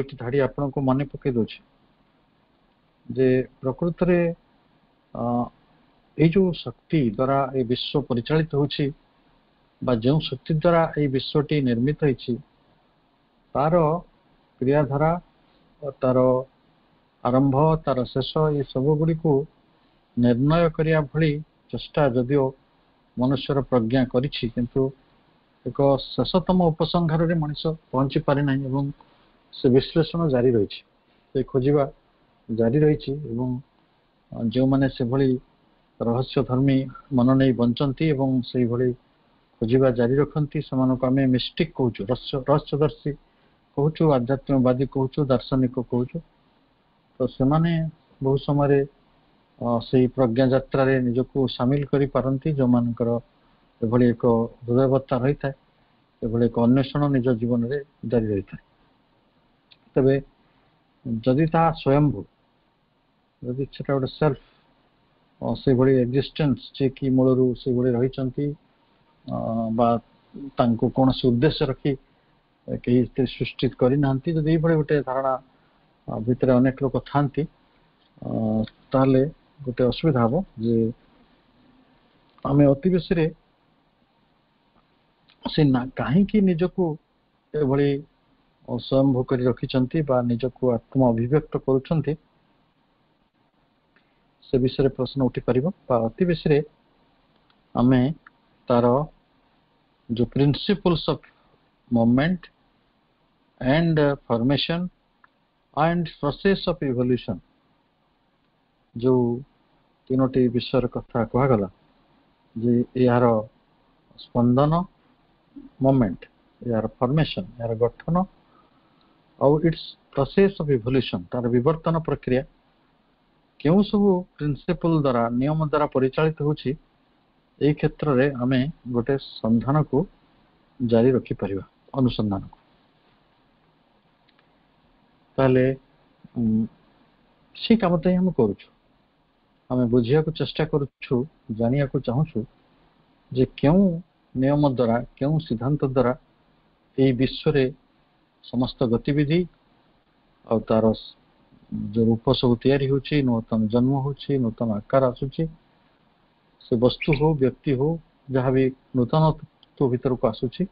ଦୁଇଟି ଧାଡ଼ି ଆପଣଙ୍କୁ ମନେ ପକେଇ ଦଉଛି ଯେ ପ୍ରକୃତରେ ଏଇ ଯୋଉ ଶକ୍ତି ଦ୍ଵାରା ଏଇ ବିଶ୍ୱ ପରିଚାଳିତ ହେଉଛି ବା ଯେଉଁ ଶକ୍ତି ଦ୍ଵାରା ଏଇ ବିଶ୍ୱଟି ନିର୍ମିତ ହେଇଛି ତାର କ୍ରିୟାଧାରା ତାର ଆରମ୍ଭ ତାର ଶେଷ ଏସବୁ ଗୁଡ଼ିକୁ ନିର୍ଣ୍ଣୟ କରିବା ଭଳି ଚେଷ୍ଟା ଯଦିଓ ମନୁଷ୍ୟର ପ୍ରଜ୍ଞା କରିଛି କିନ୍ତୁ ଏକ ଶେଷତମ ଉପସଂହାରରେ ମଣିଷ ପହଞ୍ଚି ପାରିନାହିଁ ଏବଂ ସେ ବିଶ୍ଳେଷଣ ଜାରି ରହିଛି ସେ ଖୋଜିବା ଜାରି ରହିଛି ଏବଂ ଯେଉଁମାନେ ସେଭଳି ରହସ୍ୟ ଧର୍ମୀ ମନ ନେଇ ବଞ୍ଚନ୍ତି ଏବଂ ସେଇଭଳି ଖୋଜିବା ଜାରି ରଖନ୍ତି ସେମାନଙ୍କୁ ଆମେ ମିଷ୍ଟିକ୍ କହୁଛୁ ରହସ୍ୟ ରହସ୍ୟଦର୍ଶୀ କହୁଛୁ ଆଧ୍ୟାତ୍ମିକବାଦୀ କହୁଛୁ ଦାର୍ଶନିକ କହୁଛୁ ତ ସେମାନେ ବହୁ ସମୟରେ ସେଇ ପ୍ରଜ୍ଞା ଯାତ୍ରାରେ ନିଜକୁ ସାମିଲ କରିପାରନ୍ତି ଯେଉଁମାନଙ୍କର ଏଭଳି ଏକ ହୃଦୟବତ୍ତା ରହିଥାଏ ଏଭଳି ଏକ ଅନ୍ୱେଷଣ ନିଜ ଜୀବନରେ ଜାରି ରହିଥାଏ तबे जदि ता स्वयंभू जदि छटा गोटे सेल्फ से भली एक्जिस्टेंस जे कि मूलर से भली रही चंती बा उद्देश्य रखी के इते सृष्टित करि नांती गोटे धारणा भितरे अनेक लोक थांती गोटे असुविधा हबो जे आम अति बेस कहीं निज को स्वयंभू कर रखी निजक आत्म अभिव्यक्त कर विषय प्रश्न उठी पार अति बेस तार जो principles of movement and formation and process of evolution जो तीनो विषय कथा कहगला जी यार स्पंदन मोमेंट यार फॉर्मेशन यार गठन आउ इट्स प्रोसेस ऑफ इवोल्यूशन तार विवर्तन प्रक्रिया क्यों सब प्रिंसिपल द्वारा नियम द्वारा परिचालित हो क्षेत्र में आम गोटे सन्धान को जारी रखी पार अनुसंधान को सी कम तो हम करें बुझाक चेष्टा जानिया को चाहूँ जे क्यों नियम द्वारा क्यों सिद्धांत द्वारा ये विश्व समस्त गतिविधि ଆଉ ତାର ଯେଉଁ ରୂପ ସବୁ ତିଆରି ହେଉଛି ନୂତନ ଜନ୍ମ ହେଉଛି ନୂତନ ଆକାର ଆସୁଛି ସେ ବସ୍ତୁ ହଉ ବ୍ୟକ୍ତି ହଉ ଯାହା ବି ନୂତନତ୍ୱ ଭିତରକୁ ଆସୁଛି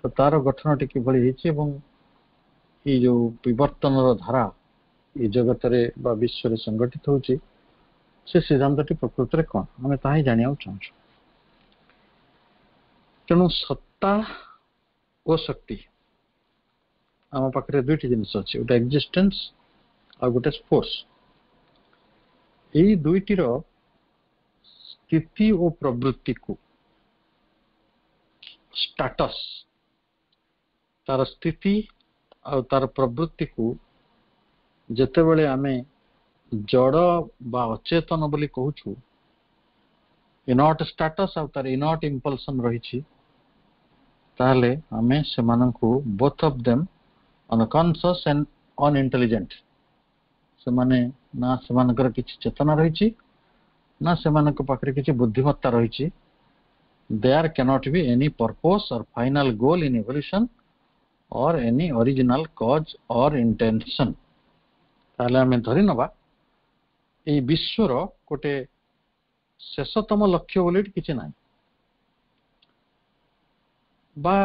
ତ ତାର ଗଠନଟି କିଭଳି ହେଇଛି ଏବଂ ଏଇ ଯେଉଁ ବିବର୍ତ୍ତନର ଧାରା ଏ ଜଗତରେ ବା ବିଶ୍ୱରେ ସଂଗଠିତ ହେଉଛି ସେ ସିଦ୍ଧାନ୍ତଟି ପ୍ରକୃତରେ କ'ଣ ଆମେ ତାହା ହିଁ ଜାଣିବାକୁ ଚାହୁଁଛୁ ତେଣୁ ସତ୍ତା ଓ ଶକ୍ତି ଆମ ପାଖରେ ଦୁଇଟି ଜିନିଷ ଅଛି ଗୋଟେ ଏକ୍ଜିଷ୍ଟେନ୍ସ ଆଉ ଗୋଟେ ସ୍ପୋର୍ଟସ୍ ଏଇ ଦୁଇଟିର ସ୍ଥିତି ଓ ପ୍ରବୃତ୍ତିକୁ ଷ୍ଟାଟସ୍ ତାର ସ୍ଥିତି ଆଉ ତାର ପ୍ରବୃତ୍ତିକୁ ଯେତେବେଳେ ଆମେ ଜଡ଼ ବା ଅଚେତନ ବୋଲି କହୁଛୁ ଇନଟ୍ ଷ୍ଟାଟସ୍ ଆଉ ତାର ଇନଟ୍ ଇମ୍ପଲସନ୍ ରହିଛି ତାହେଲେ ଆମେ ସେମାନଙ୍କୁ both of them on the conscious and on intelligent ସେମାନେ ନା ସେମାନଙ୍କର କିଛି ଚେତନା ରହିଛି ନା ସେମାନଙ୍କ ପାଖରେ କିଛି ବୁଦ୍ଧିମତ୍ତା ରହିଛି there cannot be any purpose or final goal in evolution or any original cause or intention ତାହେଲେ ଆମେ ଧରି ନେବା ଏଇ ବିଶ୍ୱର ଗୋଟେ ଶେଷତମ ଲକ୍ଷ୍ୟ ବୋଲି କିଛି ନାହିଁ ବା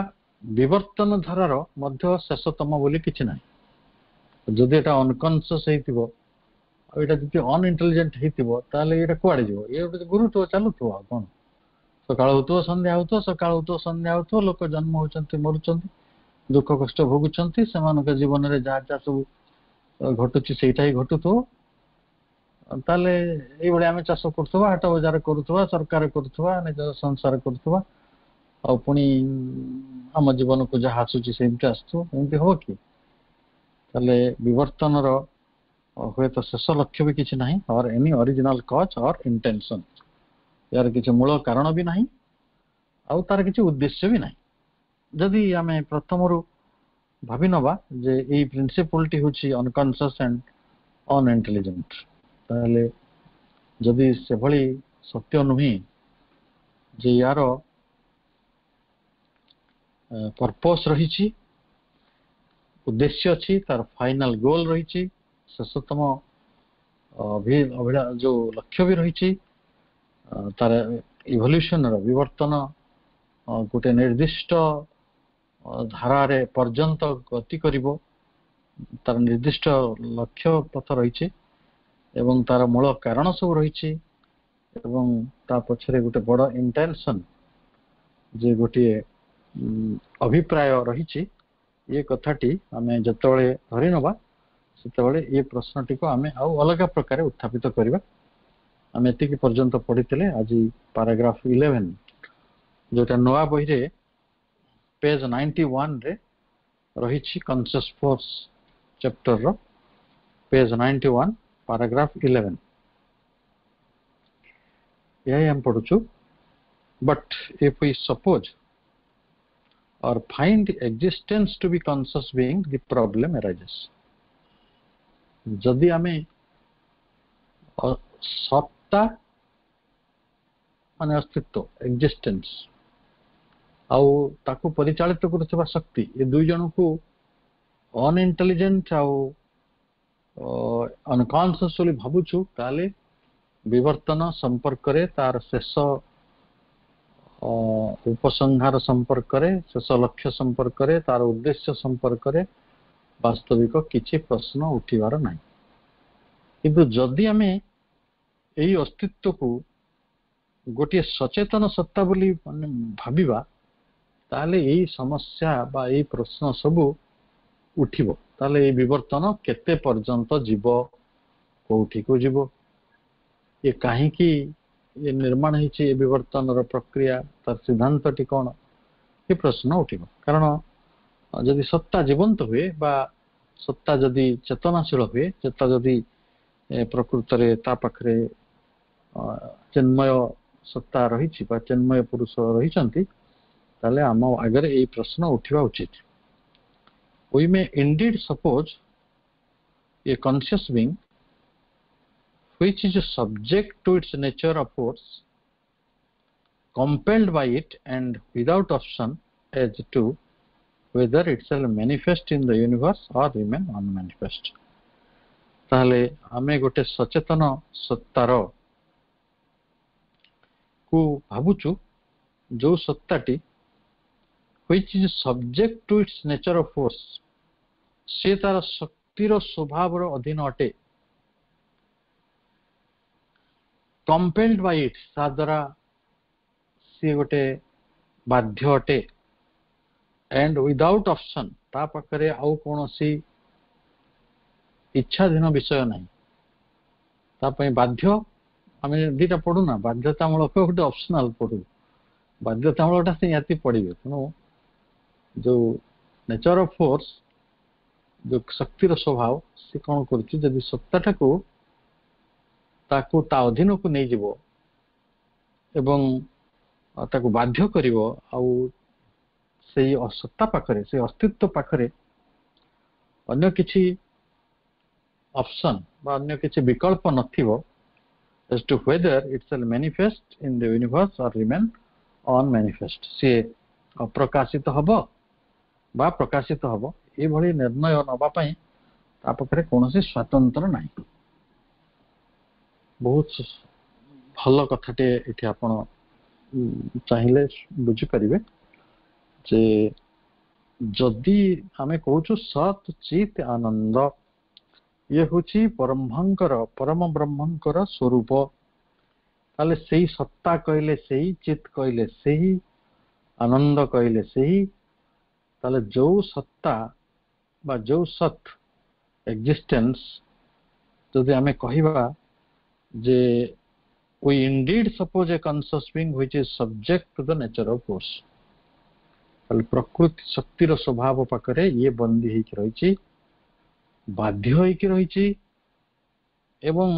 ବିବର୍ତ୍ତନ ଧାରାର ମଧ୍ୟ ଶେଷତମ ବୋଲି କିଛି ନାହିଁ ଯଦି ଏଇଟା ଅନକନସିୟସ୍ ହେଇଥିବ ଆଉ ଏଇଟା ଯଦି ଅନଇଣ୍ଟେଲିଜେଣ୍ଟ ହେଇଥିବ ତାହେଲେ ଏଇଟା କୁଆଡ଼େ ଯିବ ଇଏ ଗୋଟେ ଗୁରୁତ୍ୱ ଚାଲୁଥିବ ଆଉ କ'ଣ ସକାଳ ହଉଥିବ ସନ୍ଧ୍ୟା ହଉଥିବ ସକାଳ ହଉଥିବ ସନ୍ଧ୍ୟା ହଉଥିବ ଲୋକ ଜନ୍ମ ହଉଛନ୍ତି ମରୁଛନ୍ତି ଦୁଃଖ କଷ୍ଟ ଭୋଗୁଛନ୍ତି ସେମାନଙ୍କ ଜୀବନରେ ଯାହା ଯାହା ସବୁ ଘଟୁଛି ସେଇଟା ହିଁ ଘଟୁଥିବ ତାହେଲେ ଏଇଭଳି ଆମେ ଚାଷ କରୁଥିବା ହାଟ ବଜାର କରୁଥିବା ସରକାର କରୁଥିବା ନିଜର ସଂସାର କରୁଥିବା ଆଉ ପୁଣି ଆମ ଜୀବନକୁ ଯାହା ଆସୁଛି ସେମିତି ଆସୁଥିବ ଏମିତି ହେବ କି ତାହେଲେ ବିବର୍ତ୍ତନର ହୁଏତ ଶେଷ ଲକ୍ଷ୍ୟ ବି କିଛି ନାହିଁ or any original cause or intention ଏହାର କିଛି ମୂଳ କାରଣ ବି ନାହିଁ ଆଉ ତାର କିଛି ଉଦ୍ଦେଶ୍ୟ ବି ନାହିଁ ଯଦି ଆମେ ପ୍ରଥମରୁ ଭାବିନବା ଯେ ଏଇ ପ୍ରିନ୍ସିପଲ୍ଟି ହେଉଛି ଅନକନସିୟସ୍ ଆଣ୍ଡ ଅନଇଣ୍ଟେଲିଜେଣ୍ଟ ତାହେଲେ ଯଦି ସେଭଳି ସତ୍ୟ ନୁହେଁ ଯେ ୟାର ପର୍ପସ୍ ରହିଛି ଉଦ୍ଦେଶ୍ୟ ଅଛି ତାର ଫାଇନାଲ୍ ଗୋଲ୍ ରହିଛି ଶେଷତମ ଯୋଉ ଲକ୍ଷ୍ୟ ବି ରହିଛି ତାର ଇଭଲ୍ୟୁସନ୍ର ବିବର୍ତ୍ତନ ଗୋଟେ ନିର୍ଦ୍ଦିଷ୍ଟ ଧାରାରେ ପର୍ଯ୍ୟନ୍ତ ଗତି କରିବ ତାର ନିର୍ଦ୍ଦିଷ୍ଟ ଲକ୍ଷ୍ୟ ପଥ ରହିଛି ଏବଂ ତାର ମୂଳ କାରଣ ସବୁ ରହିଛି ଏବଂ ତା ପଛରେ ଗୋଟେ ବଡ଼ ଇଣ୍ଟେନସନ୍ ଯେ ଗୋଟିଏ ଅଭିପ୍ରାୟ ରହିଛି ଏ କଥାଟି ଆମେ ଯେତେବେଳେ ଧରିନେବା ସେତେବେଳେ ଏ ପ୍ରଶ୍ନଟିକୁ ଆମେ ଆଉ ଅଲଗା ପ୍ରକାରେ ଉତ୍ଥାପିତ କରିବା ଆମେ ଏତିକି ପର୍ଯ୍ୟନ୍ତ ପଢ଼ିଥିଲେ ଆଜି ପାରାଗ୍ରାଫ ଇଲେଭେନ୍ ଯେଉଁଟା ନୂଆ ବହିରେ ପେଜ୍ ନାଇଣ୍ଟି ୱାନ୍ରେ ରହିଛି conscious force ଚାପ୍ଟରର page ninety one paragraph eleven ଏହା ଆମେ ପଢ଼ୁଛୁ but if we suppose or find existence to be conscious being the problem arises যদি আমি সত্তা মানে অস্তিত্ব এক্সিস্টেন্স ଆଉ ତାକୁ ପରିଚାଳିତ କରୁଥିବା ଶକ୍ତି ଏ ଦୁଇ ଜଣକୁ ଅନଇଣ୍ଟେଲିଜେଣ୍ଟ ଆଉ ଅନକନସିୟସଲି ଭାବୁଛୁ ତାହେଲେ ବିବର୍ତ୍ତନ ସମ୍ପର୍କରେ ତାର ଶେଷ ଉପସଂହାର ସମ୍ପର୍କରେ ଶେଷ ଲକ୍ଷ୍ୟ ସମ୍ପର୍କରେ ତାର ଉଦ୍ଦେଶ୍ୟ ସମ୍ପର୍କରେ ବାସ୍ତବିକ କିଛି ପ୍ରଶ୍ନ ଉଠିବାର ନାହିଁ କିନ୍ତୁ ଯଦି ଆମେ ଏଇ ଅସ୍ତିତ୍ୱକୁ ଗୋଟିଏ ସଚେତନ ସତ୍ତା ବୋଲି ମାନେ ଭାବିବା ତାହେଲେ ଏଇ ସମସ୍ୟା ବା ଏଇ ପ୍ରଶ୍ନ ସବୁ ଉଠିବ ତାହେଲେ ଏଇ ବିବର୍ତ୍ତନ କେତେ ପର୍ଯ୍ୟନ୍ତ ଯିବ କୋଉଠିକୁ ଯିବ ଇଏ କାହିଁକି ये निर्माण होवर्तन प्रक्रिया तर सिद्धांत टी कौन ये प्रश्न उठब कारण जदि सत्ता जीवंत हुए बा सत्ता जदि चेतनाशील हुए चेता जदि प्रकृत रखे चिन्मय सत्ता रही चिन्मय पुरुष रही आम आगे ये प्रश्न उठवा उचित उ मे इंडीड सपोज ये conscious being which is subject to its nature of force compelled by it and without option as to whether it shall manifest in the universe or remain unmanifest tale ame gote sachetana sattaro ku କୁ jo satta ti which is subject to its nature of force ସେ ତାର ଶକ୍ତିର ସ୍ୱଭାବର ଅଧୀନ ଅଟେ କମ୍ପେଲ୍ଡ ବାଇ ଇଟ୍ ତା ଦ୍ୱାରା ସିଏ ଗୋଟେ ବାଧ୍ୟ ଅଟେ ଆଣ୍ଡ ୱିଦାଉଟ୍ ଅପସନ୍ ତା ପାଖରେ ଆଉ କୌଣସି ଇଚ୍ଛାଧୀନ ବିଷୟ ନାହିଁ ତା ପାଇଁ ବାଧ୍ୟ ଆମେ ଦୁଇଟା ପଢ଼ୁନା ବାଧ୍ୟତାମୂଳକ ଗୋଟେ ଅପସନାଲ୍ ପଢ଼ୁ ବାଧ୍ୟତାମୂଳକଟା ସେ ନିହାତି ପଢ଼ିବେ ତେଣୁ ଯେଉଁ ନେଚର୍ ଅଫ୍ ଫୋର୍ସ ଯେଉଁ ଶକ୍ତିର ସ୍ୱଭାବ ସେ କ'ଣ କରୁଛି ଯଦି ସତ୍ତାଟାକୁ ताकु अधीन को नहीं जीव एवं ताकु बाध्य कर सत्ता पाखे से अस्तित्व पाखे अन्य किसी ऑप्शन अन्य किसी विकल्प नज to whether it shall manifest in the universe और रिमेन अन् मैनिफेस्ट सी अप्रकाशित हम बा प्रकाशित हम यह निर्णय नापाई ताप कौन स्वतंत्र नहीं ବହୁତ ଭଲ କଥାଟିଏ ଏଠି ଆପଣ ଚାହିଁଲେ ବୁଝିପାରିବେ ଯେ ଯଦି ଆମେ କହୁଛୁ ସତ୍ ଚିତ୍ ଆନନ୍ଦ ଇଏ ହଉଛି ପରମ୍ଭଙ୍କର ପରମ ବ୍ରହ୍ମଙ୍କର ସ୍ୱରୂପ ତାହେଲେ ସେଇ ସତ୍ତା କହିଲେ ସେଇ ଚିତ୍ କହିଲେ ସେହି ଆନନ୍ଦ କହିଲେ ସେହି ତାହେଲେ ଯୋଉ ସତ୍ତା ବା ଯୋଉ ସତ୍ ଏକ୍ଜିଷ୍ଟେନ୍ସ ଯଦି ଆମେ କହିବା the, we indeed suppose a conscious being which is subject to the nature of force ତାହେଲେ ପ୍ରକୃତି ଶକ୍ତିର ସ୍ୱଭାବ ପାଖରେ ଇଏ ବନ୍ଦୀ ହେଇକି ରହିଛି ବାଧ୍ୟ ହେଇକି ରହିଛି ଏବଂ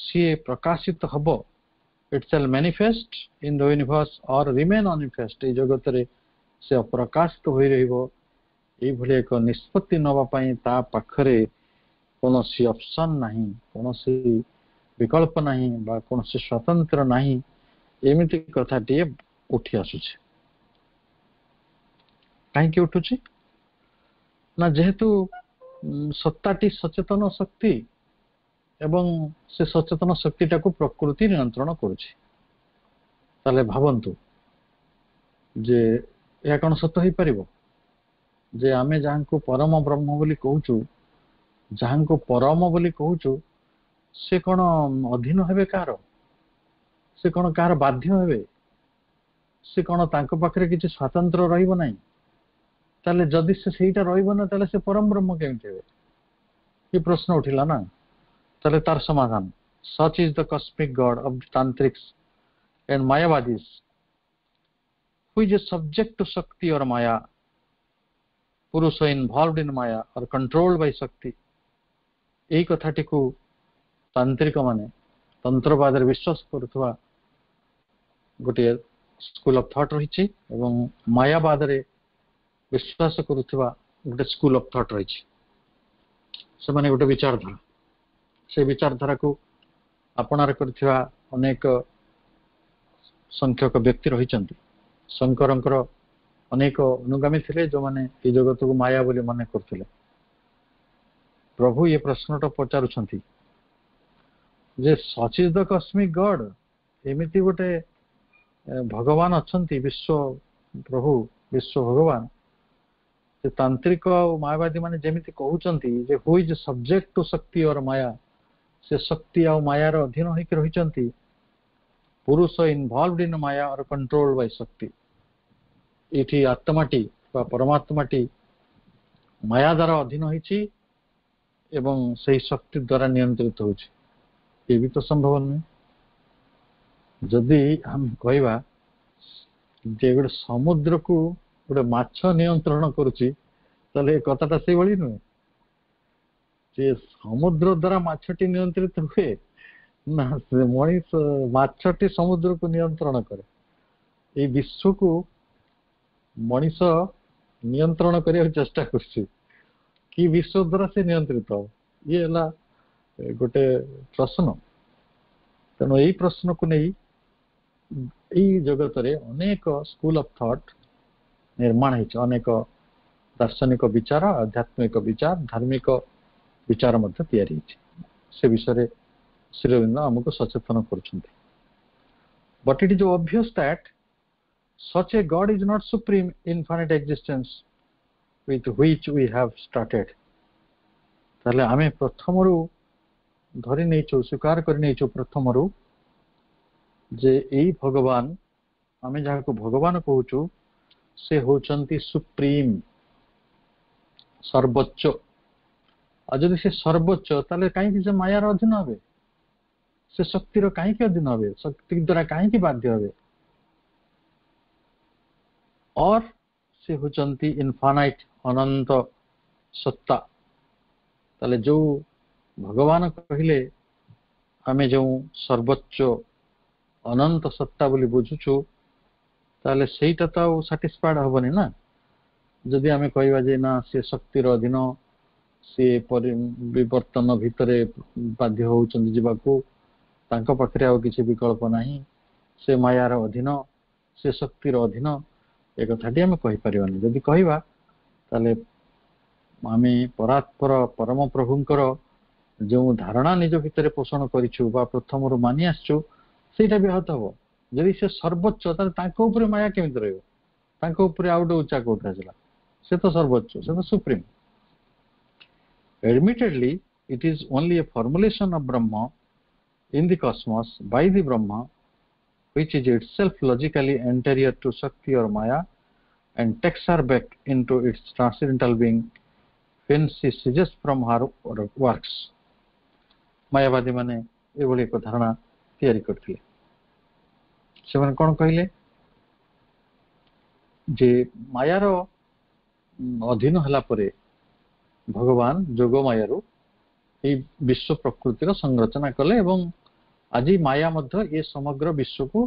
ସିଏ ପ୍ରକାଶିତ ହେବ it shall manifest in the universe or remain unmanifest ଏଇ ଜଗତରେ ସେ ଅପ୍ରକାଶିତ ହୋଇ ରହିବ ଏଇଭଳି ଏକ ନିଷ୍ପତ୍ତି ନେବା ପାଇଁ ତା ପାଖରେ କୌଣସି ଅପସନ୍ ନାହିଁ କୌଣସି ବିକଳ୍ପ ନାହିଁ ବା କୌଣସି ସ୍ୱତନ୍ତ୍ର ନାହିଁ ଏମିତି କଥାଟିଏ ଉଠି ଆସୁଛି କାହିଁକି ଉଠୁଛି ନା ଯେହେତୁ ସତ୍ତାଟି ସଚେତନ ଶକ୍ତି ଏବଂ ସେ ସଚେତନ ଶକ୍ତିଟାକୁ ପ୍ରକୃତି ନିୟନ୍ତ୍ରଣ କରୁଛି ତାହେଲେ ଭାବନ୍ତୁ ଯେ ଏହା କ'ଣ ସତ ହେଇପାରିବ ଯେ ଆମେ ଯାହାଙ୍କୁ ପରମ ବ୍ରହ୍ମ ବୋଲି କହୁଛୁ ଯାହାଙ୍କୁ ପରମ ବୋଲି କହୁଛୁ से कौन अधीन हे कार से कौन कार बाध्य हे से कौन तक स्वतंत्र रही ना जदि से रही से परम ब्रह्म कमी हे ये प्रश्न उठला ना तो तार समाधान सच इज द कस्मिक गड अफ तांत्रिक्स एंड मायावादीज हुई जे सब्जेक्ट टू शक्ति और माया पुरुष इनवल्व इन माया और कंट्रोल्ड बाय शक्ति यही कथा टी ତାନ୍ତ୍ରିକମାନେ ତନ୍ତ୍ରବାଦରେ ବିଶ୍ୱାସ କରୁଥିବା ଗୋଟିଏ ସ୍କୁଲ ଅଫ୍ ଥଟ୍ ରହିଛି ଏବଂ ମାୟାବାଦରେ ବିଶ୍ୱାସ କରୁଥିବା ଗୋଟେ ସ୍କୁଲ ଅଫ୍ ଥଟ୍ ରହିଛି ସେମାନେ ଗୋଟେ ବିଚାରଧାରା ସେ ବିଚାରଧାରାକୁ ଆପଣାର କରିଥିବା ଅନେକ ସଂଖ୍ୟକ ବ୍ୟକ୍ତି ରହିଛନ୍ତି ଶଙ୍କରଙ୍କର ଅନେକ ଅନୁଗାମୀ ଥିଲେ ଯେଉଁମାନେ ଏ ଜଗତକୁ ମାୟା ବୋଲି ମନେ କରୁଥିଲେ ପ୍ରଭୁ ଏ ପ୍ରଶ୍ନଟା ପଚାରୁଛନ୍ତି ଯେ such is the cosmic God ଏମିତି ଗୋଟେ ଭଗବାନ ଅଛନ୍ତି ବିଶ୍ୱ ପ୍ରଭୁ ବିଶ୍ୱ ଭଗବାନ ସେ ତାନ୍ତ୍ରିକ ଆଉ ମାୟାବାଦୀମାନେ ଯେମିତି କହୁଛନ୍ତି ଯେ who is subject to Shakti or Maya ସେ ଶକ୍ତି ଆଉ ମାୟାର ଅଧୀନ ହେଇକି ରହିଛନ୍ତି Purusha involved in Maya or control by Shakti ଏଠି ଆତ୍ମାଟି ବା ପରମାତ୍ମାଟି ମାୟା ଦ୍ୱାରା ଅଧୀନ ହେଇଛି ଏବଂ ସେହି ଶକ୍ତି ଦ୍ୱାରା ନିୟନ୍ତ୍ରିତ ହେଉଛି ये भी तो संभव नुह जदि आम कह समुद्र को गोटे मियंत्रण कर से भाई समुद्र द्वारा मछटी नियंत्रित हुए ना मनीष मछटी समुद्र को नियंत्रण करे ये विश्व को मनीष नियंत्रण करने चेष्टा कर विश्व द्वारा से नियंत्रित हो ये है ଗୋଟେ ପ୍ରଶ୍ନ ତେଣୁ ଏଇ ପ୍ରଶ୍ନକୁ ନେଇ ଏଇ ଜଗତରେ ଅନେକ ସ୍କୁଲ ଅଫ୍ ଥଟ ନିର୍ମାଣ ହେଇଛି ଅନେକ ଦାର୍ଶନିକ ବିଚାର ଆଧ୍ୟାତ୍ମିକ ବିଚାର ଧାର୍ମିକ ବିଚାର ମଧ୍ୟ ତିଆରି ହେଇଛି ସେ ବିଷୟରେ ଶ୍ରୀରବିନ୍ଦ ଆମକୁ ସଚେତନ କରୁଛନ୍ତି but it is obvious that such a God is not supreme infinite existence with which we have started ତାହେଲେ ଆମେ ପ୍ରଥମରୁ धरि नहींचु स्वीकार करू प्रथम रु जे भगवान आम जहाँ को भगवान कहचु से हूं सुप्रीम सर्वोच्च आदि से सर्वोच्च ताले कहीं से मायार अधीन हे से शक्ति कहीं अधीन हे शक्ति द्वारा कहीं बाध्य हे और से हूँ इनफानाइट अनंत सत्ता ताले जो ଭଗବାନ କହିଲେ ଆମେ ଯେଉଁ ସର୍ବୋଚ୍ଚ ଅନନ୍ତ ସତ୍ତା ବୋଲି ବୁଝୁଛୁ ତାହେଲେ ସେଇଟା ତ ଆଉ ସାଟିସ୍ଫାଏଡ୍ ହେବନି ନା ଯଦି ଆମେ କହିବା ଯେ ନା ସେ ଶକ୍ତିର ଅଧୀନ ସିଏ ବିବର୍ତ୍ତନ ଭିତରେ ବାଧ୍ୟ ହେଉଛନ୍ତି ଯିବାକୁ ତାଙ୍କ ପାଖରେ ଆଉ କିଛି ବିକଳ୍ପ ନାହିଁ ସେ ମାୟାର ଅଧୀନ ସେ ଶକ୍ତିର ଅଧୀନ ଏ କଥାଟି ଆମେ କହିପାରିବାନି ଯଦି କହିବା ତାହେଲେ ଆମେ ପରାତ୍ପର ପରମ ପ୍ରଭୁଙ୍କର जो धारणा निज भितर पोषण करछु प्रथम रु मानि आछु सेटा भी हत हो जदि से सर्वोच्च माया केमित रहयो ताको ऊपर आउट उच्चा को उठाजला तो सर्वोच्च से तो supreme admittedly it is only a formulation of Brahman in the cosmos by the Brahman which is itself logically anterior to Shakti और Maya and takes her back into its transcendental being when she ceases from her Mayawati ମାନେ ଏଭଳି ଏକ ଧାରଣା ତିଆରି କରିଥିଲେ ସେମାନେ କ'ଣ କହିଲେ ଯେ ମାୟାର ଅଧୀନ ହେଲା ପରେ ଭଗବାନ ଯୋଗ ମାୟାରୁ ଏଇ ବିଶ୍ୱ ପ୍ରକୃତିର ସଂରଚନା କଲେ ଏବଂ ଆଜି ମାୟା ମଧ୍ୟ ଏ ସମଗ୍ର ବିଶ୍ୱକୁ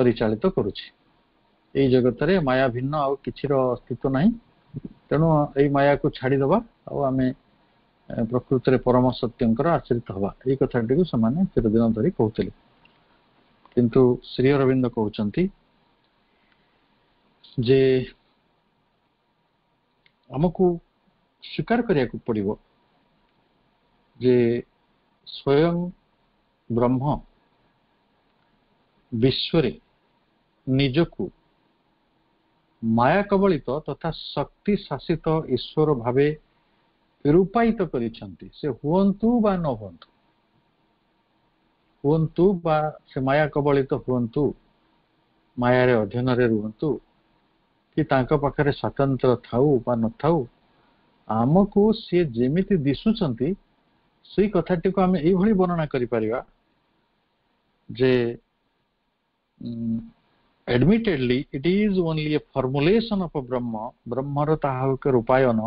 ପରିଚାଳିତ କରୁଛି ଏଇ ଜଗତରେ ମାୟା ଭିନ୍ନ ଆଉ କିଛିର ଅସ୍ତିତ୍ୱ ନାହିଁ ତେଣୁ ଏଇ ମାୟାକୁ ଛାଡ଼ିଦେବା ଆଉ ଆମେ ପ୍ରକୃତରେ ପରମ ସତ୍ୟଙ୍କର ଆଚରିତ ହେବା ଏଇ କଥାଟିକୁ ସେମାନେ ଚିରଦିନ ଧରି କହୁଥିଲେ କିନ୍ତୁ ଶ୍ରୀ ଅରବିନ୍ଦ କହୁଛନ୍ତି ଯେ ଆମକୁ ସ୍ୱୀକାର କରିବାକୁ ପଡିବ ଯେ ସ୍ଵୟଂ ବ୍ରହ୍ମ ବିଶ୍ୱରେ ନିଜକୁ ମାୟା କବଳିତ ତଥା ଶକ୍ତି ଶାସିତ ଈଶ୍ୱର ଭାବେ ରୂପାୟିତ କରିଛନ୍ତି ସେ ହୁଅନ୍ତୁ ବା ନ ହୁଅନ୍ତୁ ହୁଅନ୍ତୁ ବା ସେ ମାୟା କବଳିତ ହୁଅନ୍ତୁ ମାୟାରେ ଅଧ୍ୟୟନରେ ରୁହନ୍ତୁ କି ତାଙ୍କ ପାଖରେ ସ୍ୱତନ୍ତ୍ର ଥାଉ ବା ନଥାଉ ଆମକୁ ସିଏ ଯେମିତି ଦିଶୁଛନ୍ତି ସେଇ କଥାଟିକୁ ଆମେ ଏଇଭଳି ବର୍ଣ୍ଣନା କରିପାରିବା ଯେ admittedly it is only a formulation of Brahman ବ୍ରହ୍ମର ତାହା ଏକ ରୂପାୟନ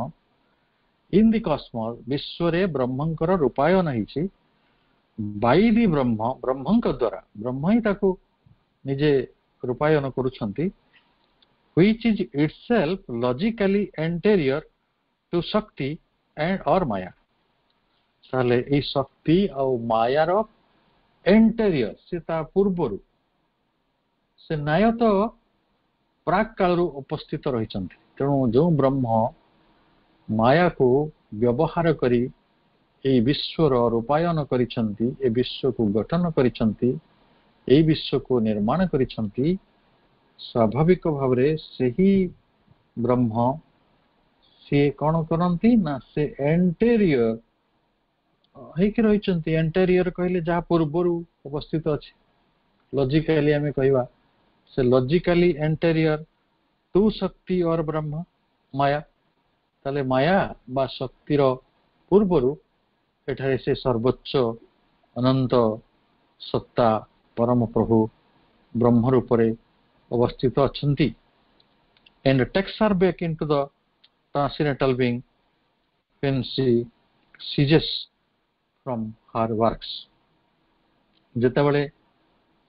in the cosmos vishware brahmankara rupayana heichi by the brahma brahmanka dwara brahma hi taku nije rupayana karuchanti which is itself logically anterior to shakti and or maya ତାହେଲେ ଏଇ ଶକ୍ତି ଆଉ ମାୟାର ଏଣ୍ଟେରିୟର ସେ ତା ପୂର୍ବରୁ ସେ ନ୍ୟାୟତଃ ପ୍ରାକ୍ କାଳରୁ ଉପସ୍ଥିତ ରହିଛନ୍ତି ତେଣୁ ଯେଉଁ ବ୍ରହ୍ମ माया को व्यवहार करि यही विश्वर रूपायन करिछन्ति ए विश्वकु गठन कर यही विश्वकु निर्माण कर स्वाभाविक भाव से ही ब्रह्म सी कौन करती ना से एंटेरियर हेकि एंटेरियर कहिले जहाँ पूर्वरु उपस्थित अच्छे लॉजिकली आम कह से लॉजिकली एंटेरियर टू शक्ति और ब्रह्म माया ତାହେଲେ ମାୟା ବା ଶକ୍ତିର ପୂର୍ବରୁ ଏଠାରେ ସେ ସର୍ବୋଚ୍ଚ ଅନନ୍ତ ସତ୍ତା ପରମ ପ୍ରଭୁ ବ୍ରହ୍ମ ରୂପରେ ଅବସ୍ଥିତ ଅଛନ୍ତି and takes her back into the transcendental being ceases from her works ଯେତେବେଳେ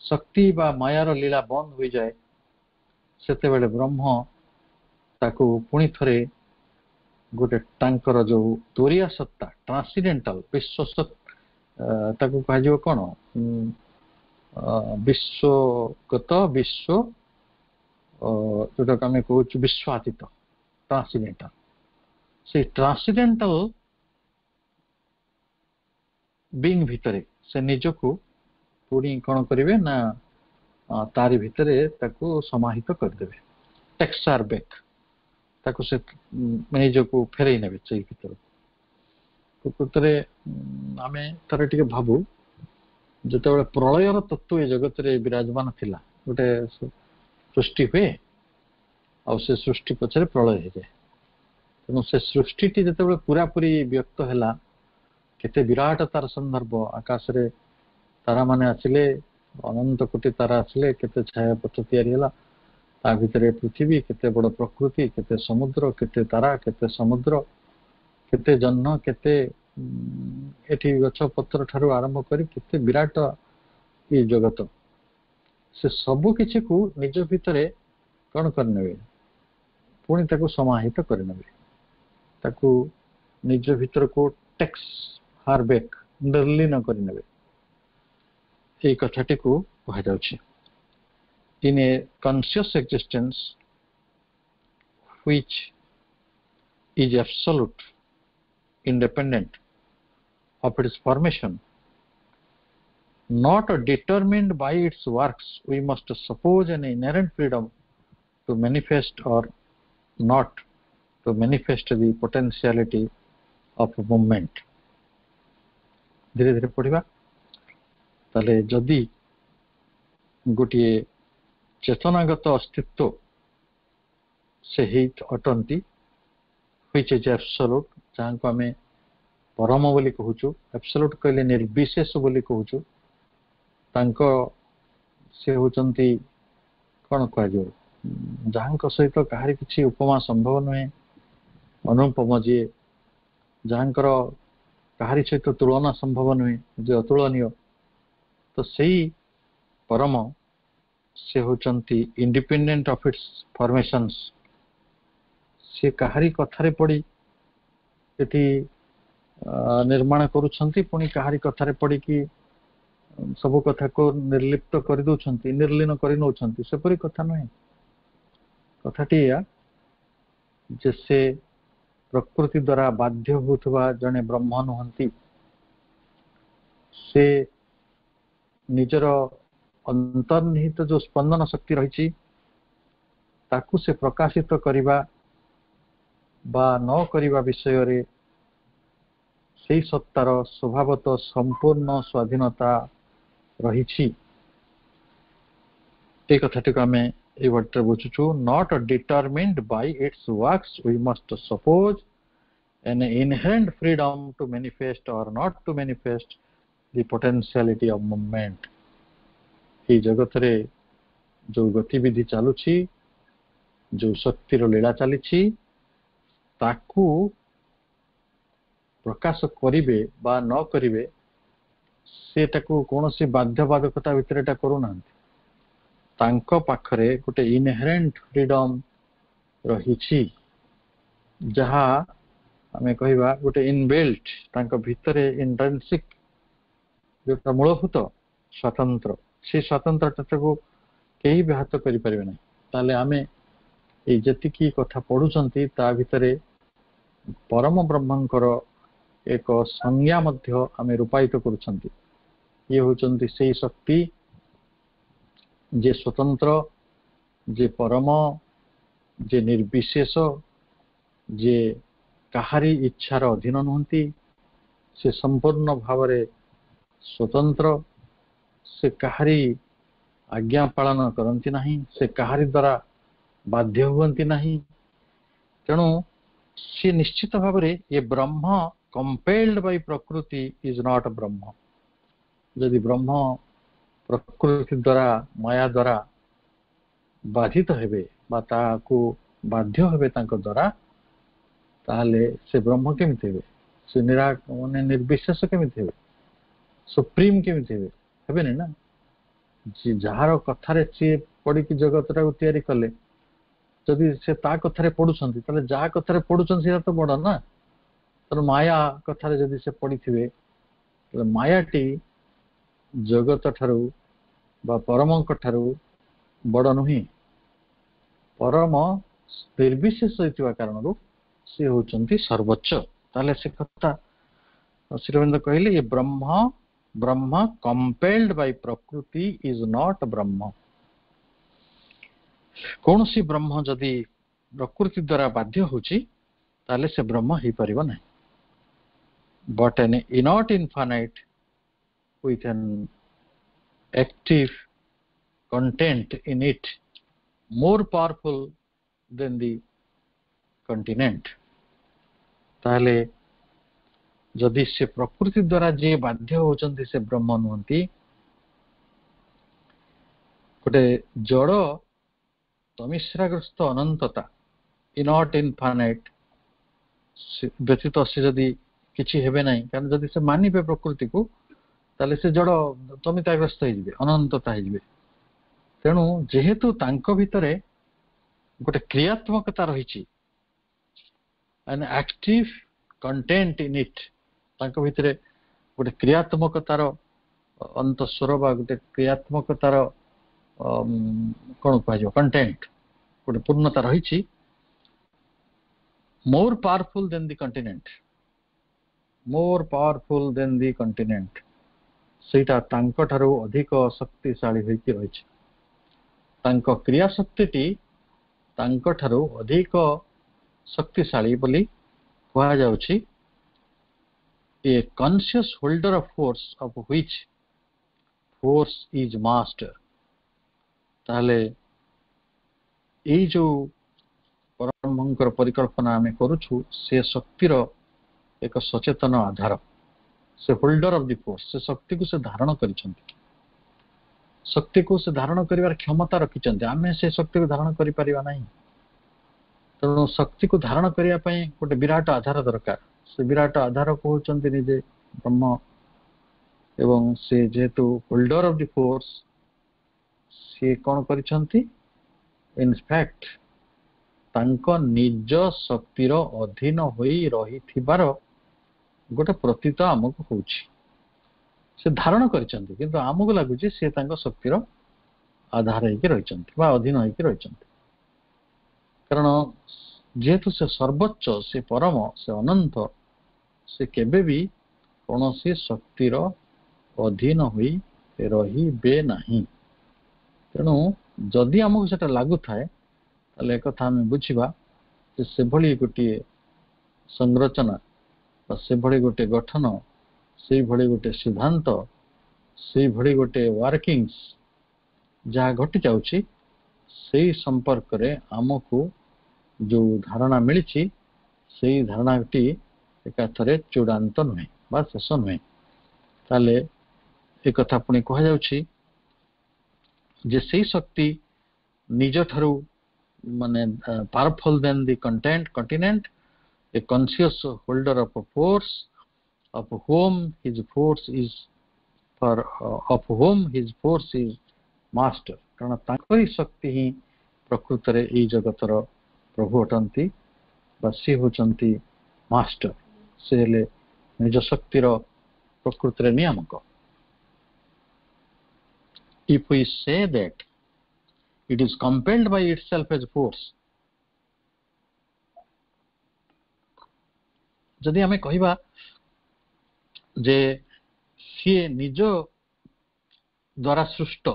ଶକ୍ତି ବା ମାୟାର ଲୀଳା ବନ୍ଦ ହୋଇଯାଏ ସେତେବେଳେ ବ୍ରହ୍ମ ତାକୁ ପୁଣି ଥରେ गोटे जो तोरिया सत्ता ट्रांसीडेटाल विश्व सत्ता कह विश्वगत विश्व जोटा कह विश्वातीत ट्रांसीडेटाल से ट्रांसीडेटाल बिंग भितर से निजक पुणी कौन करेंगे ना तारी भितरे समाहित करदे टेक्सार बेक ତାକୁ ସେ ମେଜକୁ ଫେରେଇ ନେବେ ସେଇ ଭିତରୁ ପ୍ରକୃତରେ ଆମେ ଥରେ ଟିକେ ଭାବୁ ଯେତେବେଳେ ପ୍ରଳୟର ତତ୍ତ୍ୱ ଏ ଜଗତରେ ବିରାଜମାନ ଥିଲା ଗୋଟେ ସୃଷ୍ଟି ହୁଏ ଆଉ ସେ ସୃଷ୍ଟି ପଛରେ ପ୍ରଳୟ ହେଇଯାଏ ତେଣୁ ସେ ସୃଷ୍ଟିଟି ଯେତେବେଳେ ପୁରାପୁରି ବ୍ୟକ୍ତ ହେଲା କେତେ ବିରାଟ ତାର ସନ୍ଦର୍ଭ ଆକାଶରେ ତାରାମାନେ ଆସିଲେ ଅନନ୍ତ କୋଟି ତାରା ଆସିଲେ କେତେ ଛାୟାପଥ ତିଆରି ହେଲା ତା ଭିତରେ ପୃଥିବୀ କେତେ ବଡ ପ୍ରକୃତି କେତେ ସମୁଦ୍ର କେତେ ତାରା କେତେ ସମୁଦ୍ର କେତେ ଜହ୍ନ କେତେ ଏଠି ଗଛ ପତ୍ର ଠାରୁ ଆରମ୍ଭ କରି କେତେ ବିରାଟ ଏ ଜଗତ ସେ ସବୁ କିଛିକୁ ନିଜ ଭିତରେ କ'ଣ କରିନେବେ ପୁଣି ତାକୁ ସମାହିତ କରିନେବେ ତାକୁ ନିଜ ଭିତରକୁ ଟେକ୍ସ ହାରବେକ୍ ନିର୍ଲୀନ କରିନେବେ ଏଇ କଥାଟିକୁ କୁହାଯାଉଛି in a conscious existence which is absolute, independent of its formation, not determined by its works, we must suppose an inherent freedom to manifest or not to manifest the potentiality of movement. ধীরে ধীরে পড়িবা তাহলে যদি ଗୋଟିଏ চেতনাগত অস্তিত্ব ସେ ହେଇଟ୍ ଅଟନ୍ତି which is absolute ଯାହାଙ୍କୁ ଆମେ ପରମ ବୋଲି କହୁଛୁ ଆବସୋଲ୍ୟୁଟ୍ କହିଲେ ନିର୍ବିଶେଷ ବୋଲି କହୁଛୁ ତାଙ୍କ ସେ ହେଉଛନ୍ତି କ'ଣ କୁହାଯିବ ଯାହାଙ୍କ ସହିତ କାହାରି କିଛି ଉପମା ସମ୍ଭବ ନୁହେଁ ଅନୁପମ ଯିଏ ଯାହାଙ୍କର କାହାରି ସହିତ ତୁଳନା ସମ୍ଭବ ନୁହେଁ ଯେ ଅତୁଳନୀୟ ତ ସେଇ ପରମ ସେ ହେଉଛନ୍ତି ଇଣ୍ଡିପେଣ୍ଡେଣ୍ଟ ଅଫ୍ ଇଟ୍ସ ଫର୍ମେସନ୍ସ ସିଏ କାହାରି କଥାରେ ପଡ଼ି ସେଠି ନିର୍ମାଣ କରୁଛନ୍ତି ପୁଣି କାହାରି କଥାରେ ପଡ଼ିକି ସବୁ କଥାକୁ ନିର୍ଲିପ୍ତ କରିଦେଉଛନ୍ତି ନିର୍ଲୀନ କରି ନେଉଛନ୍ତି ସେପରି କଥା ନୁହେଁ କଥାଟି ଏଇଆ ଯେ ସେ ପ୍ରକୃତି ଦ୍ୱାରା ବାଧ୍ୟ ହେଉଥିବା ଜଣେ ବ୍ରହ୍ମ ନୁହନ୍ତି ସେ ନିଜର अंतर्निहित जो स्पंदन शक्ति रही से प्रकाशित करने नक विषय से सत्तार स्वभावत संपूर्ण स्वाधीनता रही कथाटी को आम ये बुझुचु not determined by its works we must suppose an inherent freedom to manifest or not to manifest the potentiality of movement ଏହି ଜଗତରେ ଯେଉଁ ଗତିବିଧି ଚାଲୁଛି ଯେଉଁ ଶକ୍ତିର ଲୀଳା ଚାଲିଛି ତାକୁ ପ୍ରକାଶ କରିବେ ବା ନ କରିବେ ସେଟାକୁ କୌଣସି ବାଧ୍ୟବାଧକତା ଭିତରେ ଏଟା କରୁନାହାନ୍ତି ତାଙ୍କ ପାଖରେ ଗୋଟେ ଇନହେରେଣ୍ଟ ଫ୍ରିଡମ୍ ରହିଛି ଯାହା ଆମେ କହିବା ଗୋଟେ ଇନବିଲ୍ଟ ତାଙ୍କ ଭିତରେ ଇଣ୍ଟ୍ରେନ୍ସିକ୍ ଯେଉଁଟା ମୂଳଭୂତ ସ୍ୱତନ୍ତ୍ର ସେ ସ୍ୱତନ୍ତ୍ରତାକୁ କେହି ବ୍ୟାହତ କରିପାରିବେ ନାହିଁ ତାହେଲେ ଆମେ ଏଇ ଯେତିକି କଥା ପଢୁଛନ୍ତି ତା ଭିତରେ ପରମ ବ୍ରହ୍ମଙ୍କର ଏକ ସଂଜ୍ଞା ମଧ୍ୟ ଆମେ ରୂପାୟିତ କରୁଛନ୍ତି ଇଏ ହେଉଛନ୍ତି ସେଇ ଶକ୍ତି ଯିଏ ସ୍ୱତନ୍ତ୍ର ଯେ ପରମ ଯେ ନିର୍ବିଶେଷ ଯିଏ କାହାରି ଇଚ୍ଛାର ଅଧୀନ ନୁହନ୍ତି ସେ ସମ୍ପୂର୍ଣ୍ଣ ଭାବରେ ସ୍ୱତନ୍ତ୍ର से कहारी आज्ञा पालन करती ना से कहारी द्वारा बाध्य ना तेणु सी निश्चित भाव ये Brahman compelled by Prakriti is not Brahman जदि ब्रह्म प्रकृति द्वारा माया द्वारा बाधित हे बाध्य द्वारा ताले से ब्रह्म केमी हे से निरा मान निर्विशेष केमी हे सुप्रीम केमी हे ହେବେନି ନା ଯାହାର କଥାରେ ସିଏ ପଢ଼ିକି ଜଗତଟାକୁ ତିଆରି କଲେ ଯଦି ସେ ତା କଥାରେ ପଢୁଛନ୍ତି ତାହେଲେ ଯାହା କଥାରେ ପଢୁଛନ୍ତି ସେଇଟା ତ ବଡ ନା ତେଣୁ ମାୟା କଥାରେ ଯଦି ସେ ପଢିଥିବେ ତାହେଲେ ମାୟାଟି ଜଗତ ଠାରୁ ବା ପରମଙ୍କ ଠାରୁ ବଡ ନୁହେଁ ପରମ ନିର୍ବିଶେଷ ହୋଇଥିବା କାରଣରୁ ସେ ହଉଛନ୍ତି ସର୍ବୋଚ୍ଚ ତାହେଲେ ସେ କଥା ଶ୍ରୀରବିନ୍ଦ କହିଲେ ଏ ବ୍ରହ୍ମ brahma compelled by prakriti is not brahma କୌଣସି ବ୍ରହ୍ମ ଯଦି ପ୍ରକୃତି ଦ୍ୱାରା ବାଧ୍ୟ ହେଉଛି ତାହେଲେ ସେ ବ୍ରହ୍ମ ହେଇପାରିବ ନାହିଁ but an inert infinite with an active content in it more powerful than the continent ताहले ଯଦି ସେ ପ୍ରକୃତି ଦ୍ୱାରା ଯିଏ ବାଧ୍ୟ ହେଉଛନ୍ତି ସେ ବ୍ରହ୍ମ ନୁହନ୍ତି ଗୋଟେ ଜଡ଼ ତମିଶ୍ରାଗ୍ରସ୍ତ ଅନନ୍ତତା ଇନଟ୍ ଇନଫାନାଇଟ୍ ବ୍ୟତୀତ ସେ ଯଦି କିଛି ହେବେ ନାହିଁ କାରଣ ଯଦି ସେ ମାନିବେ ପ୍ରକୃତିକୁ ତାହେଲେ ସେ ଜଡ଼ ତମିତାଗ୍ରସ୍ତ ହେଇଯିବେ ଅନନ୍ତତା ହେଇଯିବେ ତେଣୁ ଯେହେତୁ ତାଙ୍କ ଭିତରେ ଗୋଟେ କ୍ରିୟାତ୍ମକତା ରହିଛି an active content in it ତାଙ୍କ ଭିତରେ ଗୋଟେ କ୍ରିୟାତ୍ମକତାର ତାର ଅନ୍ତଃସ୍ୱର ବା ଗୋଟେ କ୍ରିୟାତ୍ମକତାର କ'ଣ କୁହାଯିବ କଣ୍ଟେଣ୍ଟ ଗୋଟେ ପୂର୍ଣ୍ଣତା ରହିଛି more powerful than the continent more powerful than the continent ସେଇଟା ତାଙ୍କଠାରୁ ଅଧିକ ଶକ୍ତିଶାଳୀ ହୋଇକି ରହିଛି ତାଙ୍କ କ୍ରିୟା କ୍ରିୟାଶକ୍ତିଟି ତାଙ୍କଠାରୁ ଅଧିକ ଶକ୍ତିଶାଳୀ ବୋଲି କୁହାଯାଉଛି a conscious holder of force of which force is master tale ei jo paramhankar parikalpana ame karuchu se shakti ra ek sachetana aadhar se holder of the force se shakti ko se dharan karichanti shakti ko se dharan karibar kshamata rakichanti ame se shakti ko dharan kari pariba nahi tenu shakti ko dharan kariba pai gote birat aadhar darakar ସେ ବିରାଟ ଆଧାର କହୁଛନ୍ତି ନିଜେ ବ୍ରହ୍ମ ଏବଂ ସେ ଯେହେତୁ holder of the force ସିଏ କଣ କରିଛନ୍ତି in fact ତାଙ୍କ ନିଜ ଶକ୍ତିର ଅଧୀନ ହୋଇ ରହିଥିବାର ଗୋଟେ ପ୍ରତୀତ ଆମକୁ ହଉଛି ସେ ଧାରଣ କରିଛନ୍ତି କିନ୍ତୁ ଆମକୁ ଲାଗୁଛି ସେ ତାଙ୍କ ଶକ୍ତିର ଆଧାର ହେଇକି ରହିଛନ୍ତି ବା ଅଧୀନ ହେଇକି ରହିଛନ୍ତି କାରଣ ଯେହେତୁ ସେ ସର୍ବୋଚ୍ଚ ସେ ପରମ ସେ ଅନନ୍ତ ସେ କେବେ ବି କୌଣସି ଶକ୍ତିର ଅଧୀନ ହୋଇ ରହିବେ ନାହିଁ ତେଣୁ ଯଦି ଆମକୁ ସେଟା ଲାଗୁଥାଏ ତାହେଲେ ଏକଥା ଆମେ ବୁଝିବା ଯେ ସେଭଳି ଗୋଟିଏ ସଂରଚନା ବା ସେଭଳି ଗୋଟିଏ ଗଠନ ସେଇଭଳି ଗୋଟେ ସିଦ୍ଧାନ୍ତ ସେଇଭଳି ଗୋଟେ ୱାର୍କିଂସ ଯାହା ଘଟିଯାଉଛି ସେଇ ସମ୍ପର୍କରେ ଆମକୁ जो धारणा मिली से धारणा टी एक थे चूड़ांत नुहे शेष नुहे ताले एक पी कई शक्ति निज ठार मानने powerful than the content continent a conscious holder of force of whom his force is far of whom his force is master कारण शक्ति ही प्रकृत ये जगतर ପ୍ରଭୁ ଅଟନ୍ତି ବା ସିଏ ହେଉଛନ୍ତି ମାଷ୍ଟର ସେ ହେଲେ ନିଜ ଶକ୍ତିର ପ୍ରକୃତିରେ ନିୟାମକ if we say that it is compelled by itself as force ଯଦି ଆମେ କହିବା ଯେ ସିଏ ନିଜ ଦ୍ୱାରା ସୃଷ୍ଟ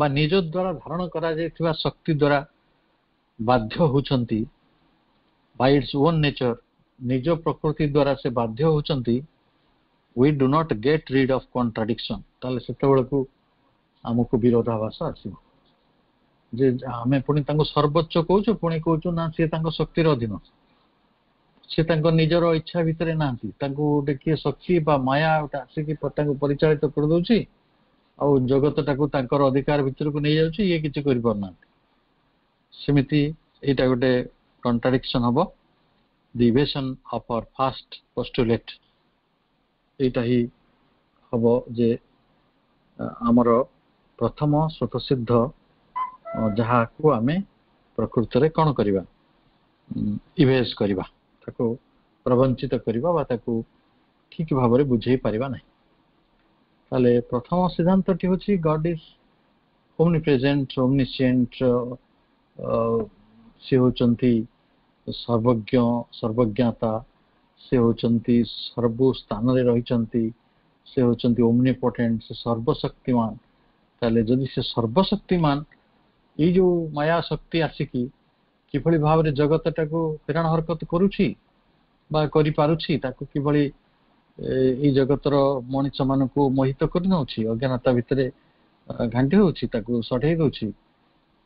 ବା ନିଜ ଦ୍ୱାରା ଧାରଣ କରାଯାଇଥିବା ଶକ୍ତି ଦ୍ୱାରା बाध्य बाय ओन नेचर निज प्रकृति द्वारा से बाध्य we do not get rid of contradiction ताले से आमको विरोधाभास आस आम सर्वोच्च कौच पुणी कौच ना सी शक्तिर अधीन सी निजर इच्छा भितर ना गोटे किए शक्ति माय गोटे आसिक परिचालित कर जगत टाक अधिकार भितर को नहीं जाए कि कर ସେମିତି ଏଇଟା ଗୋଟେ କଣ୍ଟ୍ରାଡିକ୍ସନ୍ ହେବ the evasion of our first postulate ଏଇଟା ହିଁ ହେବ ଯେ ଆମର ପ୍ରଥମ ସ୍ୱତଃସିଦ୍ଧ ଯାହାକୁ ଆମେ ପ୍ରକୃତରେ କ'ଣ କରିବା ଇଭେଜ୍ କରିବା ତାକୁ ପ୍ରବଞ୍ଚିତ କରିବା ବା ତାକୁ ଠିକ୍ ଭାବରେ ବୁଝେଇ ପାରିବା ନାହିଁ ତାହେଲେ ପ୍ରଥମ ସିଦ୍ଧାନ୍ତଟି ହେଉଛି God is omnipresent omniscient ସେ ହେଉଛନ୍ତି ସର୍ବଜ୍ଞ ସର୍ବଜ୍ଞତା ସେ ହେଉଛନ୍ତି ସର୍ବୁ ସ୍ଥାନରେ ରହିଛନ୍ତି ସେ ହେଉଛନ୍ତି ଓମ୍ନିପଟେଣ୍ଟ ସେ ସର୍ବଶକ୍ତିମାନ ତାହେଲେ ଯଦି ସେ ସର୍ବଶକ୍ତିମାନ ଏଇ ଯୋଉ ମାୟା ଶକ୍ତି ଆସିକି କିଭଳି ଭାବରେ ଜଗତଟାକୁ ହେରାଣ ହରକତ କରୁଛି ବା କରିପାରୁଛି ତାକୁ କିଭଳି ଏଇ ଜଗତର ମଣିଷ ମାନଙ୍କୁ ମୋହିତ କରିନେଉଛି ଅଜ୍ଞାନତା ଭିତରେ ଘାଣ୍ଟି ହେଉଛି ତାକୁ ସଢେଇ ଦେଉଛି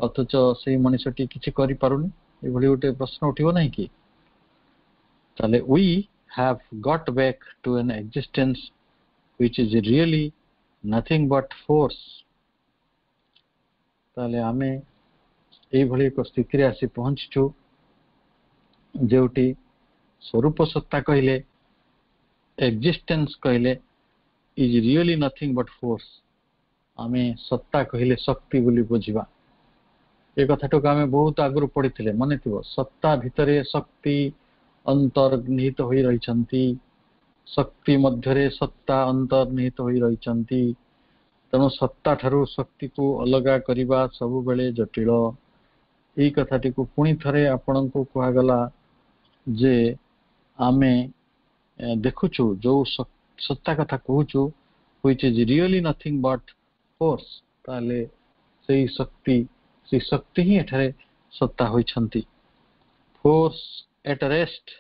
ଅଥଚ ସେଇ ମଣିଷଟି କିଛି କରିପାରୁନି ଏଭଳି ଗୋଟେ ପ୍ରଶ୍ନ ଉଠିବ ନାହିଁ କି ତାହେଲେ we have got back to an existence which is really nothing but force ତାହେଲେ ଆମେ ଏଇଭଳି ଏକ ସ୍ଥିତିରେ ଆସି ପହଞ୍ଚିଛୁ ଯେଉଁଟି ସ୍ୱରୂପ ସତ୍ତା କହିଲେ ଏକ୍ଜିଷ୍ଟେନ୍ସ କହିଲେ is really nothing but force ଆମେ ସତ୍ତା କହିଲେ ଶକ୍ତି ବୋଲି ବୁଝିବା ये कथा को आम बहुत आगर पढ़ी मन थी सत्ता भितर शक्ति अंतर्निहित हो रही शक्ति मध्य सत्ता अंतर्निहित हो रही तेणु सत्ता ठू शक्ति को अलग करने सब बड़े जटिल यथाटी को पुणी थे आपण को कहगला जे आम देखु जो सत्ता कथा कहचु हुई रियली नथिंग बट फोर्स ताले से शक्ति स्त्री शक्ति ही एठारे सत्ता होती फोर्स एट रेस्ट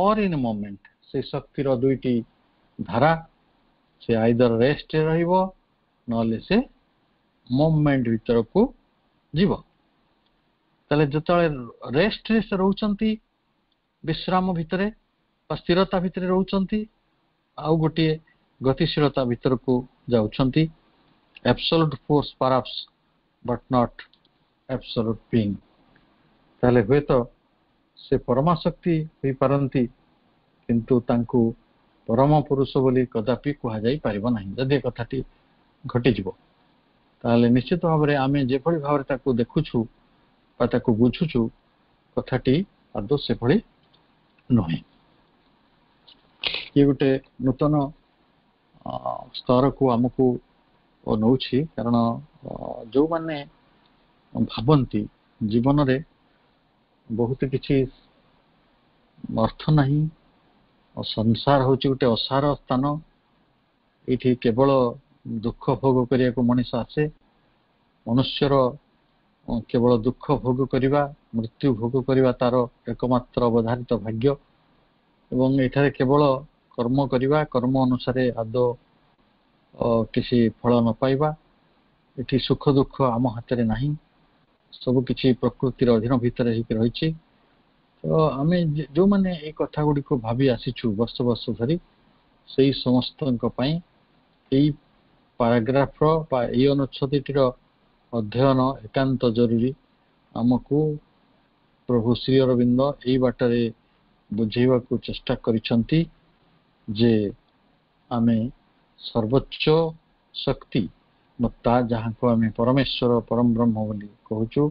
और इन मोमेंट से शक्ति दुईटी धारा से आईदर रेस्ट रे से मोमेंट भर को जीव तले जो रेस्ट रे विश्राम भितर स्थिरता भितर रोचंती आउ गोटे गतिशीलता भर को जाउछंती force perhaps but not absolute being ତାହେଲେ ହୁଏତ ସେ ପରମାଶକ୍ତି ହୋଇପାରନ୍ତି କିନ୍ତୁ ତାଙ୍କୁ ପରମ ପୁରୁଷ ବୋଲି କଦାପି କୁହାଯାଇପାରିବ ନାହିଁ ଯଦି ଏ କଥାଟି ଘଟିଯିବ ତାହେଲେ ନିଶ୍ଚିତ ଭାବରେ ଆମେ ଯେଭଳି ଭାବରେ ତାକୁ ଦେଖୁଛୁ ବା ତାକୁ ବୁଝୁଛୁ କଥାଟି ଆଦୌ ସେଭଳି ନୁହେଁ ଇଏ ଗୋଟେ ନୂତନ ସ୍ତରକୁ ଆମକୁ ନଉଛି କାରଣ ଯେଉଁମାନେ ଭାବନ୍ତି ଜୀବନରେ ବହୁତ କିଛି ଅର୍ଥ ନାହିଁ ସଂସାର ହେଉଛି ଗୋଟେ ଅସାର ସ୍ଥାନ ଏଇଠି କେବଳ ଦୁଃଖ ଭୋଗ କରିବାକୁ ମଣିଷ ଆସେ ମନୁଷ୍ୟର କେବଳ ଦୁଃଖ ଭୋଗ କରିବା ମୃତ୍ୟୁ ଭୋଗ କରିବା ତାର ଏକମାତ୍ର ଅବଧାରିତ ଭାଗ୍ୟ ଏବଂ ଏଠାରେ କେବଳ କର୍ମ କରିବା କର୍ମ ଅନୁସାରେ ଆଦୌ କିଛି ଫଳ ନ ପାଇବା ଏଠି ସୁଖ ଦୁଃଖ ଆମ ହାତରେ ନାହିଁ ସବୁକିଛି ପ୍ରକୃତିର ଅଧୀନ ଭିତରେ ହେଇକି ରହିଛି ତ ଆମେ ଯେଉଁମାନେ ଏ କଥା ଗୁଡିକୁ ଭାବି ଆସିଛୁ ବର୍ଷ ବର୍ଷ ଧରି ସେଇ ସମସ୍ତଙ୍କ ପାଇଁ ଏଇ ପାରାଗ୍ରାଫର ବା ଏଇ ଅନୁଚ୍ଛେଦଟିର ଅଧ୍ୟୟନ ଏକାନ୍ତ ଜରୁରୀ ଆମକୁ ପ୍ରଭୁ ଶ୍ରୀ ଅରବିନ୍ଦ ଏଇ ବାଟରେ ବୁଝେଇବାକୁ ଚେଷ୍ଟା କରିଛନ୍ତି ଯେ ଆମେ ସର୍ବୋଚ୍ଚ ଶକ୍ତି ବତ୍ତା ଯାହାଙ୍କୁ ଆମେ ପରମେଶ୍ୱର ପରମ ବ୍ରହ୍ମ ବୋଲି କହୁଛୁ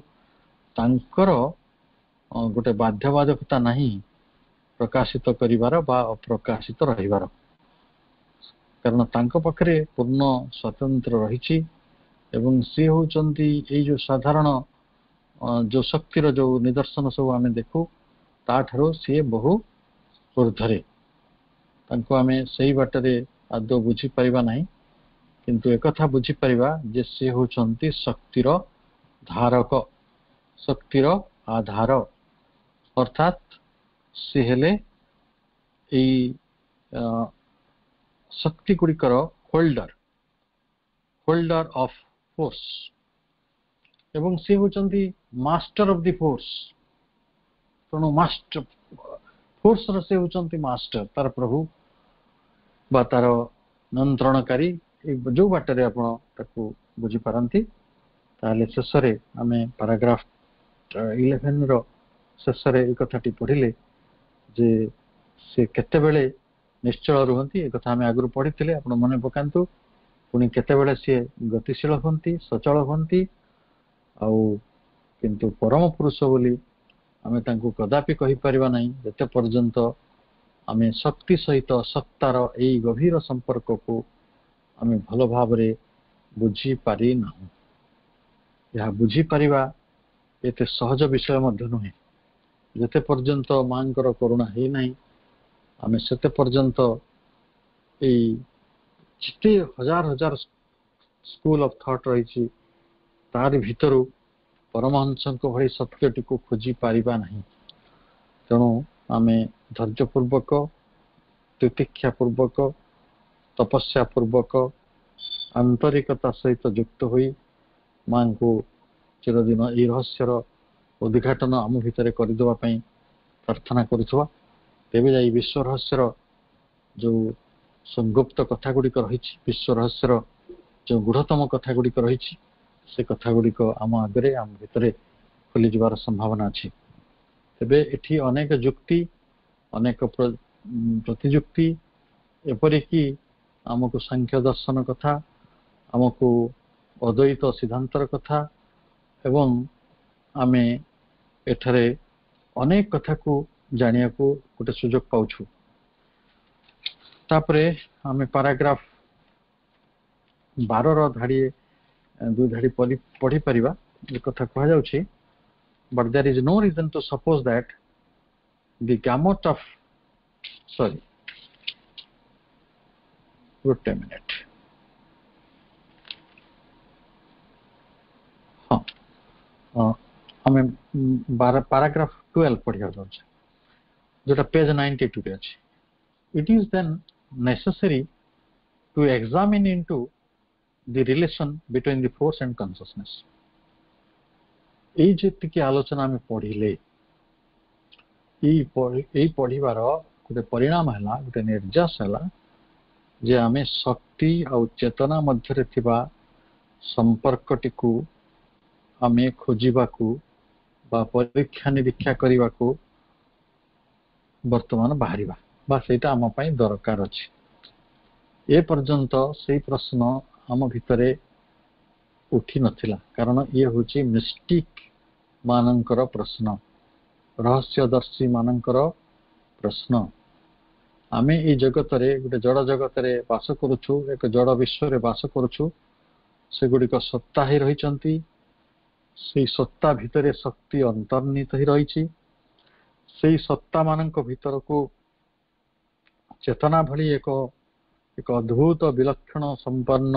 ତାଙ୍କର ଗୋଟେ ବାଧ୍ୟବାଧକତା ନାହିଁ ପ୍ରକାଶିତ କରିବାର ବା ଅପ୍ରକାଶିତ ରହିବାର କାରଣ ତାଙ୍କ ପାଖରେ ପୂର୍ଣ୍ଣ ସ୍ୱତନ୍ତ୍ର ରହିଛି ଏବଂ ସିଏ ହେଉଛନ୍ତି ଏଇ ଯେଉଁ ସାଧାରଣ ଯେଉଁ ଶକ୍ତିର ଯେଉଁ ନିଦର୍ଶନ ସବୁ ଆମେ ଦେଖୁ ତାଠାରୁ ସିଏ ବହୁ ଉର୍ଦ୍ଧରେ ତାଙ୍କୁ ଆମେ ସେଇ ବାଟରେ ଆଦୌ ବୁଝିପାରିବା ନାହିଁ তো এ কথা বুজি পৰিবা जे से होचନ୍ତି শক্তিৰ ধারক শক্তিৰ আধাৰ অৰ্থাৎ সেহেলে এই শক্তিগুৰিৰ হোল্ডাৰ হোল্ডাৰ অফ ফোর্স এবং সে হচନ୍ତି মাষ্টাৰ অফ দি ফোর্স তনো মাষ্ট ফোর্সৰ সে হচନ୍ତି মাষ্টাৰ তৰ প্ৰভু বা তার নন্ত্ৰণকারী ଯୋଉ ବାଟରେ ଆପଣ ତାକୁ ବୁଝିପାରନ୍ତି ତାହେଲେ ଶେଷରେ ଆମେ ପାରାଗ୍ରାଫ ଇଲେଭେନର ଶେଷରେ ଏ କଥାଟି ପଢ଼ିଲେ ଯେ ସେ କେତେବେଳେ ନିଶ୍ଚଳ ରୁହନ୍ତି ଏ କଥା ଆମେ ଆଗରୁ ପଢ଼ିଥିଲେ ଆପଣ ମନେ ପକାନ୍ତୁ ପୁଣି କେତେବେଳେ ସିଏ ଗତିଶୀଳ ହୁଅନ୍ତି ସଚଳ ହୁଅନ୍ତି ଆଉ କିନ୍ତୁ ପରମ ପୁରୁଷ ବୋଲି ଆମେ ତାଙ୍କୁ କଦାପି କହିପାରିବା ନାହିଁ ଯେତେ ପର୍ଯ୍ୟନ୍ତ ଆମେ ଶକ୍ତି ସହିତ ସତ୍ତାର ଏଇ ଗଭୀର ସମ୍ପର୍କକୁ आमे ভাল ভাবে বুজি পারি না যা বুজি পারিবা এতে সহজ বিষয় মধ্য নহয় যতে পর্যন্ত মানকৰ করুণা হেই নাই আমি সত্য পর্যন্ত এই চিটে হাজার হাজার স্কুল অফ থট ৰৈছি তার ভিতৰু পরম হংসক হৰি সত্যটিকো খোঁজি পারিবা নাই তেনো আমি ধৈর্য पूर्वक তপিক্ষা पूर्वक ତପସ୍ୟା ପୂର୍ବକ ଆନ୍ତରିକତା ସହିତ ଯୁକ୍ତ ହୋଇ ମାଙ୍କୁ ଚିରଦିନ ଏହି ରହସ୍ୟର ଉଦ୍ଘାଟନ ଆମ ଭିତରେ କରିଦେବା ପାଇଁ ପ୍ରାର୍ଥନା କରୁଥିବା ତେବେ ଯାଇ ବିଶ୍ୱ ରହସ୍ୟର ଯେଉଁ ସଂଗୁପ୍ତ କଥା ଗୁଡ଼ିକ ରହିଛି ବିଶ୍ୱ ରହସ୍ୟର ଯେଉଁ ଗୃଢ଼ତମ କଥା ଗୁଡ଼ିକ ରହିଛି ସେ କଥା ଗୁଡ଼ିକ ଆମ ଆଗରେ ଆମ ଭିତରେ ଖୋଲିଯିବାର ସମ୍ଭାବନା ଅଛି ତେବେ ଏଠି ଅନେକ ଯୁକ୍ତି ଅନେକ ପ୍ରତିଯୁକ୍ତି ଏପରିକି ଆମକୁ ସାଂଖ୍ୟ ଦର୍ଶନ କଥା ଆମକୁ ଅଦ୍ୱୈତ ସିଦ୍ଧାନ୍ତର କଥା ଏବଂ ଆମେ ଏଠାରେ ଅନେକ କଥାକୁ ଜାଣିବାକୁ ଗୋଟେ ସୁଯୋଗ ପାଉଛୁ ତାପରେ ଆମେ ପାରାଗ୍ରାଫ ବାରର ଧାଡ଼ିଏ ଦୁଇ ଧାଡ଼ି ପଢ଼ି ପଢ଼ିପାରିବା ଏ କଥା କୁହାଯାଉଛି but there is no reason to suppose that the gamut of sorry root a minute हाँ हमें बारा पाराग्राफ टुवेल्व पढ़िया जो पेज नाइंटी टू अच्छे it is then necessary to examine into the relation between the force and consciousness এই যেতিকি আলোচনা আমি পড়িলে এই এই পড়িবার গোটে পরিণাম হেলা গোটে নির্যাস হেলা ଯେ ଆମେ ଶକ୍ତି ଆଉ ଚେତନା ମଧ୍ୟରେ ଥିବା ସମ୍ପର୍କଟିକୁ ଆମେ ଖୋଜିବାକୁ ବା ପରୀକ୍ଷା ନିରୀକ୍ଷା କରିବାକୁ ବର୍ତ୍ତମାନ ବାହାରିବା ବା ସେଇଟା ଆମ ପାଇଁ ଦରକାର ଅଛି ଏ ପର୍ଯ୍ୟନ୍ତ ସେଇ ପ୍ରଶ୍ନ ଆମ ଭିତରେ ଉଠିନଥିଲା କାରଣ ଇଏ ହେଉଛି ମିଷ୍ଟିକ ମାନଙ୍କର ପ୍ରଶ୍ନ ରହସ୍ୟଦର୍ଶୀ ମାନଙ୍କର ପ୍ରଶ୍ନ ଆମେ ଏଇ ଜଗତରେ ଗୋଟେ ଜଡ଼ ଜଗତରେ ବାସ କରୁଛୁ ଏକ ଜଡ଼ ବିଶ୍ୱରେ ବାସ କରୁଛୁ ସେଗୁଡ଼ିକ ସତ୍ତା ହିଁ ରହିଛନ୍ତି ସେଇ ସତ୍ତା ଭିତରେ ଶକ୍ତି ଅନ୍ତର୍ନିହିତ ହିଁ ରହିଛି ସେଇ ସତ୍ତାମାନଙ୍କ ଭିତରକୁ ଚେତନା ଭଳି ଏକ ଏକ ଅଦ୍ଭୁତ ବିଲକ୍ଷଣ ସମ୍ପନ୍ନ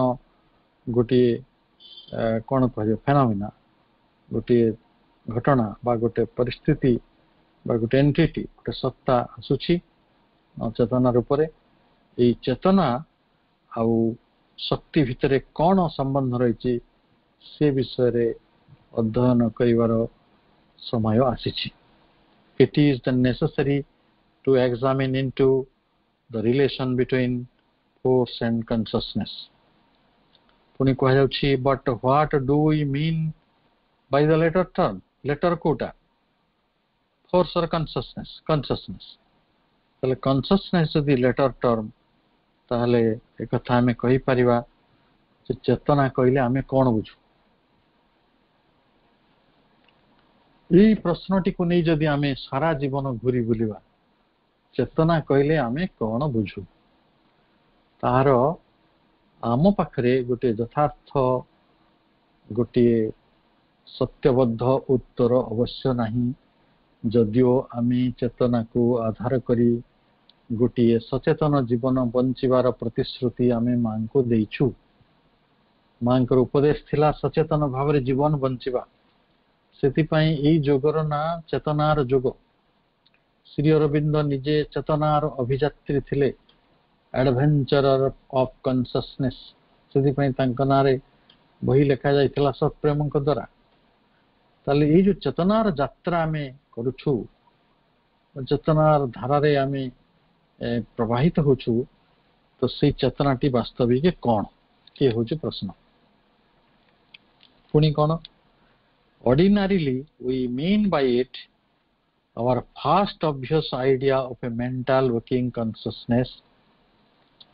ଗୋଟିଏ କ'ଣ କହିବ ଫେନୋମିନା ଗୋଟିଏ ଘଟଣା ବା ଗୋଟେ ପରିସ୍ଥିତି ବା ଗୋଟେ ଏଣ୍ଟିଟି ଗୋଟେ ସତ୍ତା ଆସୁଛି चेतनार रूप से चेतना आउ शक्ति भितर कौन संबंध रही विषय अध्ययन करार समय आसी it is the necessary to examine into the relation between force and consciousness पुनी कह but what do you mean by the latter term latter Kota force और कनसनेस कनसनेस ତାହେଲେ କନସିୟସନେସ୍ ଯଦି ଲେଟର୍ ଟର୍ମ ତାହେଲେ ଏ କଥା ଆମେ କହିପାରିବା ଯେ ଚେତନା କହିଲେ ଆମେ କ'ଣ ବୁଝୁ ଏଇ ପ୍ରଶ୍ନଟିକୁ ନେଇ ଯଦି ଆମେ ସାରା ଜୀବନ ଘୁରି ବୁଲିବା ଚେତନା କହିଲେ ଆମେ କ'ଣ ବୁଝୁ ତାହାର ଆମ ପାଖରେ ଗୋଟିଏ ଯଥାର୍ଥ ଗୋଟିଏ ସତ୍ୟବଦ୍ଧ ଉତ୍ତର ଅବଶ୍ୟ ନାହିଁ ଯଦିଓ ଆମେ ଚେତନାକୁ ଆଧାର କରି गोटे सचेतन जीवन बंचवार प्रतिश्रुति आम माँ को देचु माँ को उपदेश थिला सचेतन भाव जीवन बचा से योगर ना चेतनार जोग श्री अरविंद निजे चेतनार अभिजात्री थे एडभेचर अफ कनसने से ना बही लिखा जाता सत्प्रेम द्वारा ताले ये चेतनार जात्रा आम करुचु चेतनार धारे आम प्रवाहित हो तो से चेतना टी वास्तविक कौन ये हूँ प्रश्न पुणी कौन ordinarily we mean by it our first obvious idea of a mental working consciousness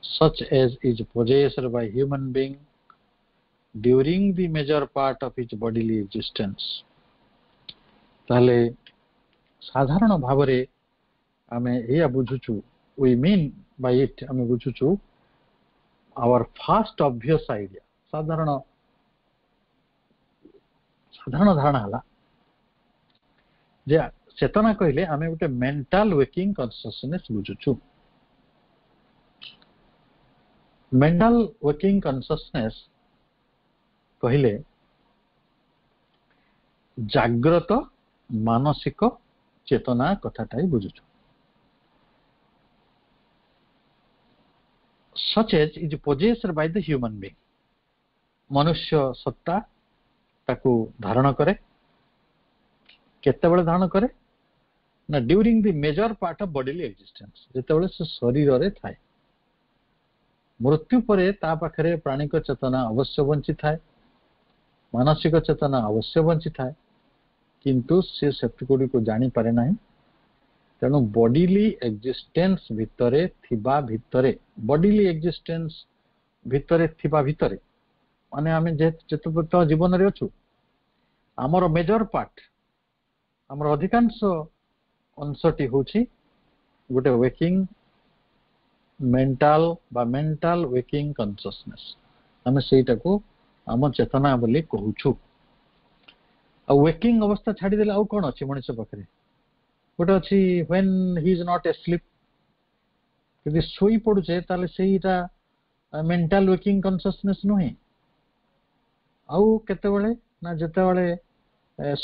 such as is possessed by human being during the major part of his bodily existence ताले साधारण भाव में आम यह बुझुचू we mean by it আমি বুঝুছু our first obvious idea সাধারণ সাধারণ ধারণা হলা যে চেতনা কইলে আমি গোটে মেন্টাল ওয়েকিং কনসিয়াসনেস বুঝুছু মেন্টাল ওয়েকিং কনসিয়াসনেস কহিলে জাগ্রত ମାନସିକ ଚେତନା କଥାଟାଇ ବୁଝୁଛୁ such as is possessed by the human being ମନୁଷ୍ୟ ସତ୍ତା ତାକୁ ଧାରଣ କରେ କେତେବେଳେ ଧାରଣ କରେ ନା during the major part of bodily existence ଯେତେବେଳେ ସେ ଶରୀରରେ ଥାଏ ମୃତ୍ୟୁ ପରେ ତା ପାଖରେ ପ୍ରାଣିକ ଚେତନା ଅବଶ୍ୟ ବଞ୍ଚିଥାଏ ମାନସିକ ଚେତନା ଅବଶ୍ୟ ବଞ୍ଚିଥାଏ କିନ୍ତୁ ସେ ସେତିଗୁଡ଼ିକୁ ଜାଣିପାରେ ନାହିଁ ତେଣୁ ବଡିଲି ଏକ୍ଜିଷ୍ଟେନ୍ସ ଭିତରେ ଥିବା ଭିତରେ ବଡିଲି ଏକ୍ଜିଷ୍ଟେନ୍ସ ଭିତରେ ଥିବା ଭିତରେ ମାନେ ଆମେ ଯେହେତୁ ଯେତେବେଳେ ଜୀବନରେ ଅଛୁ ଆମର ମେଜର ପାର୍ଟ ଆମର ଅଧିକାଂଶ ଅଂଶଟି ହେଉଛି ଗୋଟେ ୱେକିଂ ମେଣ୍ଟାଲ ବା ମେଣ୍ଟାଲ ୱେକିଂ କନସିୟସନେସ୍ ଆମେ ସେଇଟାକୁ ଆମ ଚେତନା ବୋଲି କହୁଛୁ ଆଉ ୱେକିଂ ଅବସ୍ଥା ଛାଡ଼ିଦେଲେ ଆଉ କ'ଣ ଅଛି ମଣିଷ ପାଖରେ ଗୋଟେ ଅଛି when he is not asleep ଯଦି ଶୋଇ ପଡ଼ୁଛେ ତାହେଲେ ସେଇଟା ମେଣ୍ଟାଲ ୱେକିଂ କନସିୟସନେସ୍ ନୁହେଁ ଆଉ କେତେବେଳେ ନା ଯେତେବେଳେ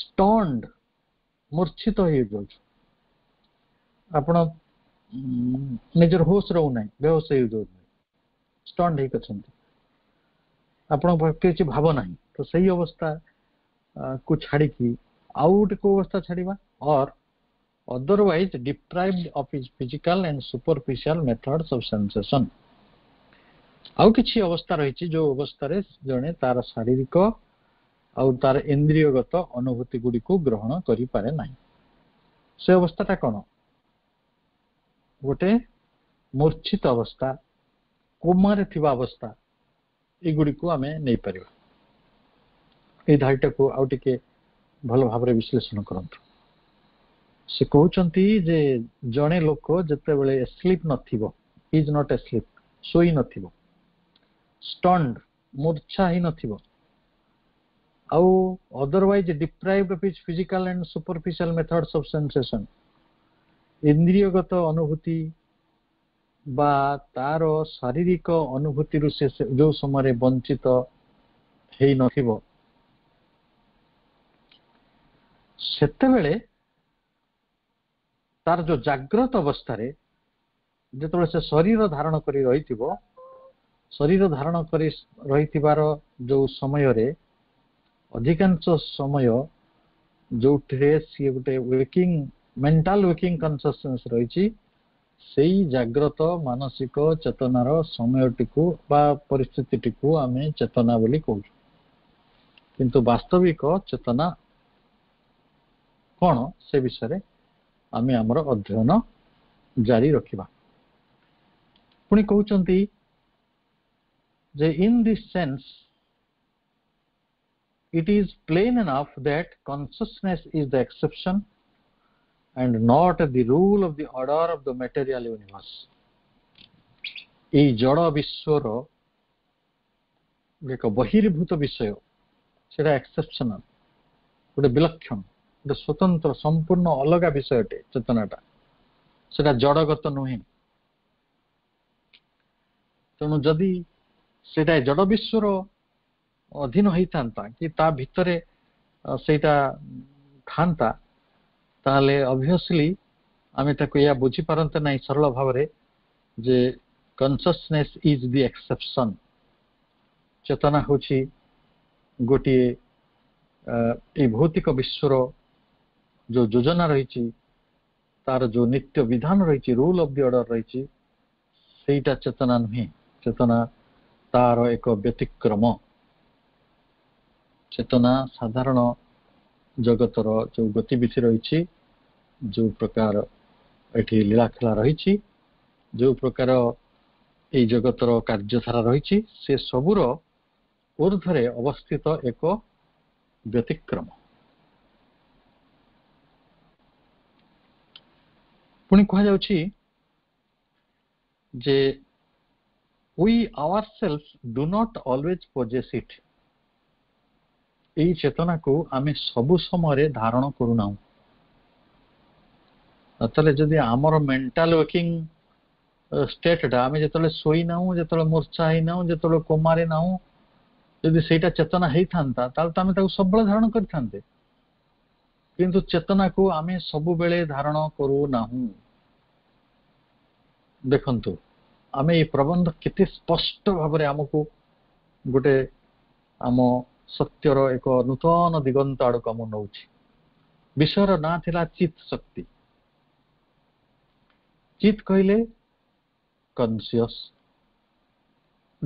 ଷ୍ଟଣ୍ଡ ମୂର୍ଚ୍ଛିତ ହେଇଯାଉଛୁ ଆପଣ ନିଜର ହୋସ୍ ରହୁନାହିଁ ବେହୋସ ହେଇଯାଉଛନ୍ତି ଷ୍ଟଣ୍ଡ ହେଇକି ଅଛନ୍ତି ଆପଣଙ୍କ ପାଖରେ କିଛି ଭାବ ନାହିଁ ତ ସେଇ ଅବସ୍ଥାକୁ ଛାଡ଼ିକି ଆଉ ଗୋଟେ କୋଉ ଅବସ୍ଥା ଛାଡ଼ିବା or otherwise deprived of his physical and superficial methods of sensation ଆଉ କିଛି ଅବସ୍ଥା ରହିଛି ଯୋଉ ଅବସ୍ଥାରେ ଜଣେ ତାର ଶାରୀରିକ ଆଉ ତାର ଇନ୍ଦ୍ରିୟଗତ ଅନୁଭୂତି ଗୁଡ଼ିକୁ ଗ୍ରହଣ କରିପାରେ ନାହିଁ ସେ ଅବସ୍ଥାଟା କ'ଣ ଗୋଟେ ମୂର୍ଚ୍ଛିତ ଅବସ୍ଥା କୋମାରେ ଥିବା ଅବସ୍ଥା ଏଗୁଡ଼ିକୁ ଆମେ ନେଇପାରିବା ଏଇ ଧାଡ଼ିଟାକୁ ଆଉ ଟିକେ ଭଲ ଭାବରେ ବିଶ୍ଳେଷଣ କରନ୍ତୁ ସେ କହୁଛନ୍ତି ଯେ ଜଣେ ଲୋକ ଯେତେବେଳେ ସ୍ଲିପ୍ ନଥିବ ଇଜ୍ ନଟ୍ ଏ ସ୍ଲିପ୍ ଶୋଇ ନଥିବ ଷ୍ଟଣ୍ଡ ମୂର୍ଚ୍ଛା ହେଇନଥିବ ଆଉ otherwise deprived of his physical and superficial methods of sensation ଇନ୍ଦ୍ରିୟଗତ ଅନୁଭୂତି ବା ତାର ଶାରୀରିକ ଅନୁଭୂତିରୁ ସେ ଯେଉଁ ସମୟରେ ବଞ୍ଚିତ ହେଇନଥିବ ସେତେବେଳେ ତାର ଯୋଉ ଜାଗ୍ରତ ଅବସ୍ଥାରେ ଯେତେବେଳେ ସେ ଶରୀର ଧାରଣ କରି ରହିଥିବ ଶରୀର ଧାରଣ କରି ରହିଥିବାର ଯୋଉ ସମୟରେ ଅଧିକାଂଶ ସମୟ ଯୋଉଥିରେ ସିଏ ଗୋଟେ ୱେକିଂ ମେଣ୍ଟାଲ ୱେକିଂ କନସିଅସନେସ୍ ରହିଛି ସେଇ ଜାଗ୍ରତ ମାନସିକ ଚେତନାର ସମୟଟିକୁ ବା ପରିସ୍ଥିତିଟିକୁ ଆମେ ଚେତନା ବୋଲି କହୁଛୁ କିନ୍ତୁ ବାସ୍ତବିକ ଚେତନା କ'ଣ ସେ ବିଷୟରେ आम आम अध्ययन जारी रखा पुणी कहते जे in this sense it is plain enough that consciousness is the exception and not the rule of the order of the material universe जड़ विश्वर एक बहिर्भूत विषय सेक्सेपनाल गोटे विलक्षण ଗୋଟେ ସ୍ୱତନ୍ତ୍ର ସମ୍ପୂର୍ଣ୍ଣ ଅଲଗା ବିଷୟଟେ ଚେତନାଟା ସେଟା ଜଡ଼ଗତ ନୁହେଁ ତେଣୁ ଯଦି ସେଇଟା ଜଡ଼ ବିଶ୍ୱର ଅଧୀନ ହେଇଥାନ୍ତା କି ତା ଭିତରେ ସେଇଟା ଥାନ୍ତା ତାହେଲେ ଅଭିଅସ୍ଲି ଆମେ ତାକୁ ଏହା ବୁଝିପାରନ୍ତେ ନାହିଁ ସରଳ ଭାବରେ ଯେ କନସିୟସନେସ୍ ଇଜ୍ ଦି ଏକ୍ସେପସନ୍ ଚେତନା ହେଉଛି ଗୋଟିଏ ଏଇ ଭୌତିକ ବିଶ୍ୱର ଯୋଉ ଯୋଜନା ରହିଛି ତାର ଯୋଉ ନିତ୍ୟ ବିଧାନ ରହିଛି ରୁଲ୍ ଅଫ୍ ଦି ଅର୍ଡର ରହିଛି ସେଇଟା ଚେତନା ନୁହେଁ ଚେତନା ତାର ଏକ ବ୍ୟତିକ୍ରମ ଚେତନା ସାଧାରଣ ଜଗତର ଯୋଉ ଗତିବିଧି ରହିଛି ଯୋଉ ପ୍ରକାର ଏଠି ଲୀଳାଖେଳା ରହିଛି ଯୋଉ ପ୍ରକାର ଏଇ ଜଗତର କାର୍ଯ୍ୟଧାରା ରହିଛି ସେ ସବୁର ଉର୍ଦ୍ଧ୍ୱରେ ଅବସ୍ଥିତ ଏକ ବ୍ୟତିକ୍ରମ ପୁଣି କୁହାଯାଉଛି ଯେ we our self do not always possess it ଏଇ ଚେତନାକୁ ଆମେ ସବୁ ସମୟରେ ଧାରଣ କରୁନାହୁଁ ତାହେଲେ ଯଦି ଆମର ମେଣ୍ଟାଲ ୱାର୍କିଂ ଷ୍ଟେଟଟା ଆମେ ଯେତେବେଳେ ଶୋଇନାହୁଁ ଯେତେବେଳେ ମୂର୍ଚ୍ଛା ହେଇନାହୁଁ ଯେତେବେଳେ କୋମାରେ ନାହୁଁ ଯଦି ସେଇଟା ଚେତନା ହେଇଥାନ୍ତା ତାହେଲେ ତ ଆମେ ତାକୁ ସବୁବେଳେ ଧାରଣ କରିଥାନ୍ତେ କିନ୍ତୁ ଚେତନାକୁ ଆମେ ସବୁବେଳେ ଧାରଣ କରୁନାହୁଁ ଦେଖନ୍ତୁ ଆମେ ଏଇ ପ୍ରବନ୍ଧ କେତେ ସ୍ପଷ୍ଟ ଭାବରେ ଆମକୁ ଗୋଟେ ଆମ ସତ୍ୟର ଏକ ନୂତନ ଦିଗନ୍ତ ଆଡ଼କୁ ଆମକୁ ନେଉଛି ବିଷୟର ନାଁ ଥିଲା ଚିତ୍ ଶକ୍ତି ଚିତ୍ କହିଲେ କନସିୟସ୍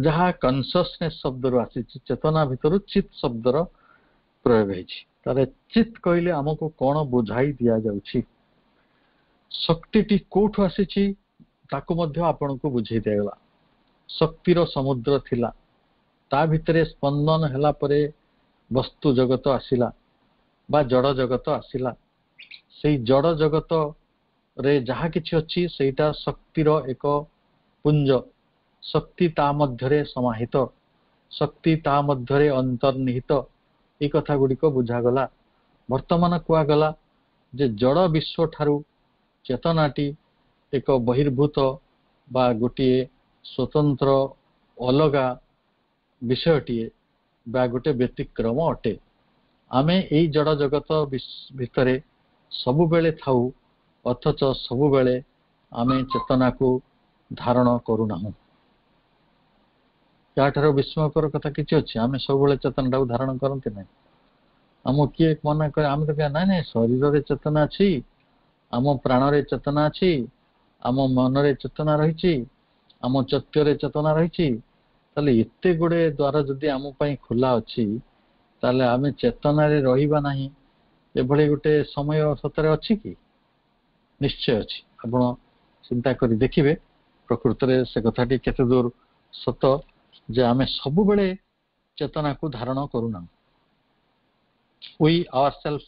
ଯାହା କନସିୟସନେସ୍ ଶବ୍ଦରୁ ଆସିଛି ଚେତନା ଭିତରୁ ଚିତ୍ ଶବ୍ଦର ପ୍ରୟୋଗ ହେଇଛି ତାହେଲେ ଚିତ୍ କହିଲେ ଆମକୁ କ'ଣ ବୁଝାଇ ଦିଆଯାଉଛି ଶକ୍ତିଟି କୋଉଠୁ ଆସିଛି ତାକୁ ମଧ୍ୟ ଆପଣଙ୍କୁ ବୁଝେଇ ଦିଆଗଲା ଶକ୍ତିର ସମୁଦ୍ର ଥିଲା ତା ଭିତରେ ସ୍ପନ୍ଦନ ହେଲା ପରେ ବସ୍ତୁ ଜଗତ ଆସିଲା ବା ଜଡ଼ ଜଗତ ଆସିଲା ସେଇ ଜଡ଼ ଜଗତରେ ଯାହା କିଛି ଅଛି ସେଇଟା ଶକ୍ତିର ଏକ ପୁଞ୍ଜ ଶକ୍ତି ତା ମଧ୍ୟରେ ସମାହିତ ଶକ୍ତି ତା ମଧ୍ୟରେ ଅନ୍ତର୍ନିହିତ ଏ କଥା ଗୁଡିକ ବୁଝାଗଲା ବର୍ତ୍ତମାନ କୁହାଗଲା ଯେ ଜଡ଼ ବିଶ୍ୱ ଠାରୁ ଚେତନାଟି ଏକ ବହିର୍ଭୂତ ବା ଗୋଟିଏ ସ୍ୱତନ୍ତ୍ର ଅଲଗା ବିଷୟଟିଏ ବା ଗୋଟିଏ ବ୍ୟତିକ୍ରମ ଅଟେ ଆମେ ଏଇ ଜଡ଼ ଜଗତ ଭିତରେ ସବୁବେଳେ ଥାଉ ଅଥଚ ସବୁବେଳେ ଆମେ ଚେତନାକୁ ଧାରଣ କରୁନାହୁଁ ଯାହାଠାରୁ ବିସ୍ମୟକର କଥା କିଛି ଅଛି ଆମେ ସବୁବେଳେ ଚେତନାଟାକୁ ଧାରଣ କରନ୍ତି ନାହିଁ ଆମ କିଏ ମନା କରେ ଆମେ ତ କହିବା ନାଇଁ ନାଇଁ ଶରୀରରେ ଚେତନା ଅଛି ଆମ ପ୍ରାଣରେ ଚେତନା ଅଛି ଆମ ମନରେ ଚେତନା ରହିଛି ଆମ ଚୈତ୍ୟରେ ଚେତନା ରହିଛି ତାହେଲେ ଏତେ ଗୁଡ଼େ ଦ୍ୱାର ଯଦି ଆମ ପାଇଁ ଖୋଲା ଅଛି ତାହେଲେ ଆମେ ଚେତନାରେ ରହିବା ନାହିଁ ଏଭଳି ଗୋଟେ ସମୟ ସତରେ ଅଛି କି ନିଶ୍ଚୟ ଅଛି ଆପଣ ଚିନ୍ତା କରି ଦେଖିବେ ପ୍ରକୃତରେ ସେ କଥାଟି କେତେ ଦୂର ସତ ଯେ ଆମେ ସବୁବେଳେ ଚେତନାକୁ ଧାରଣ କରୁନା we our self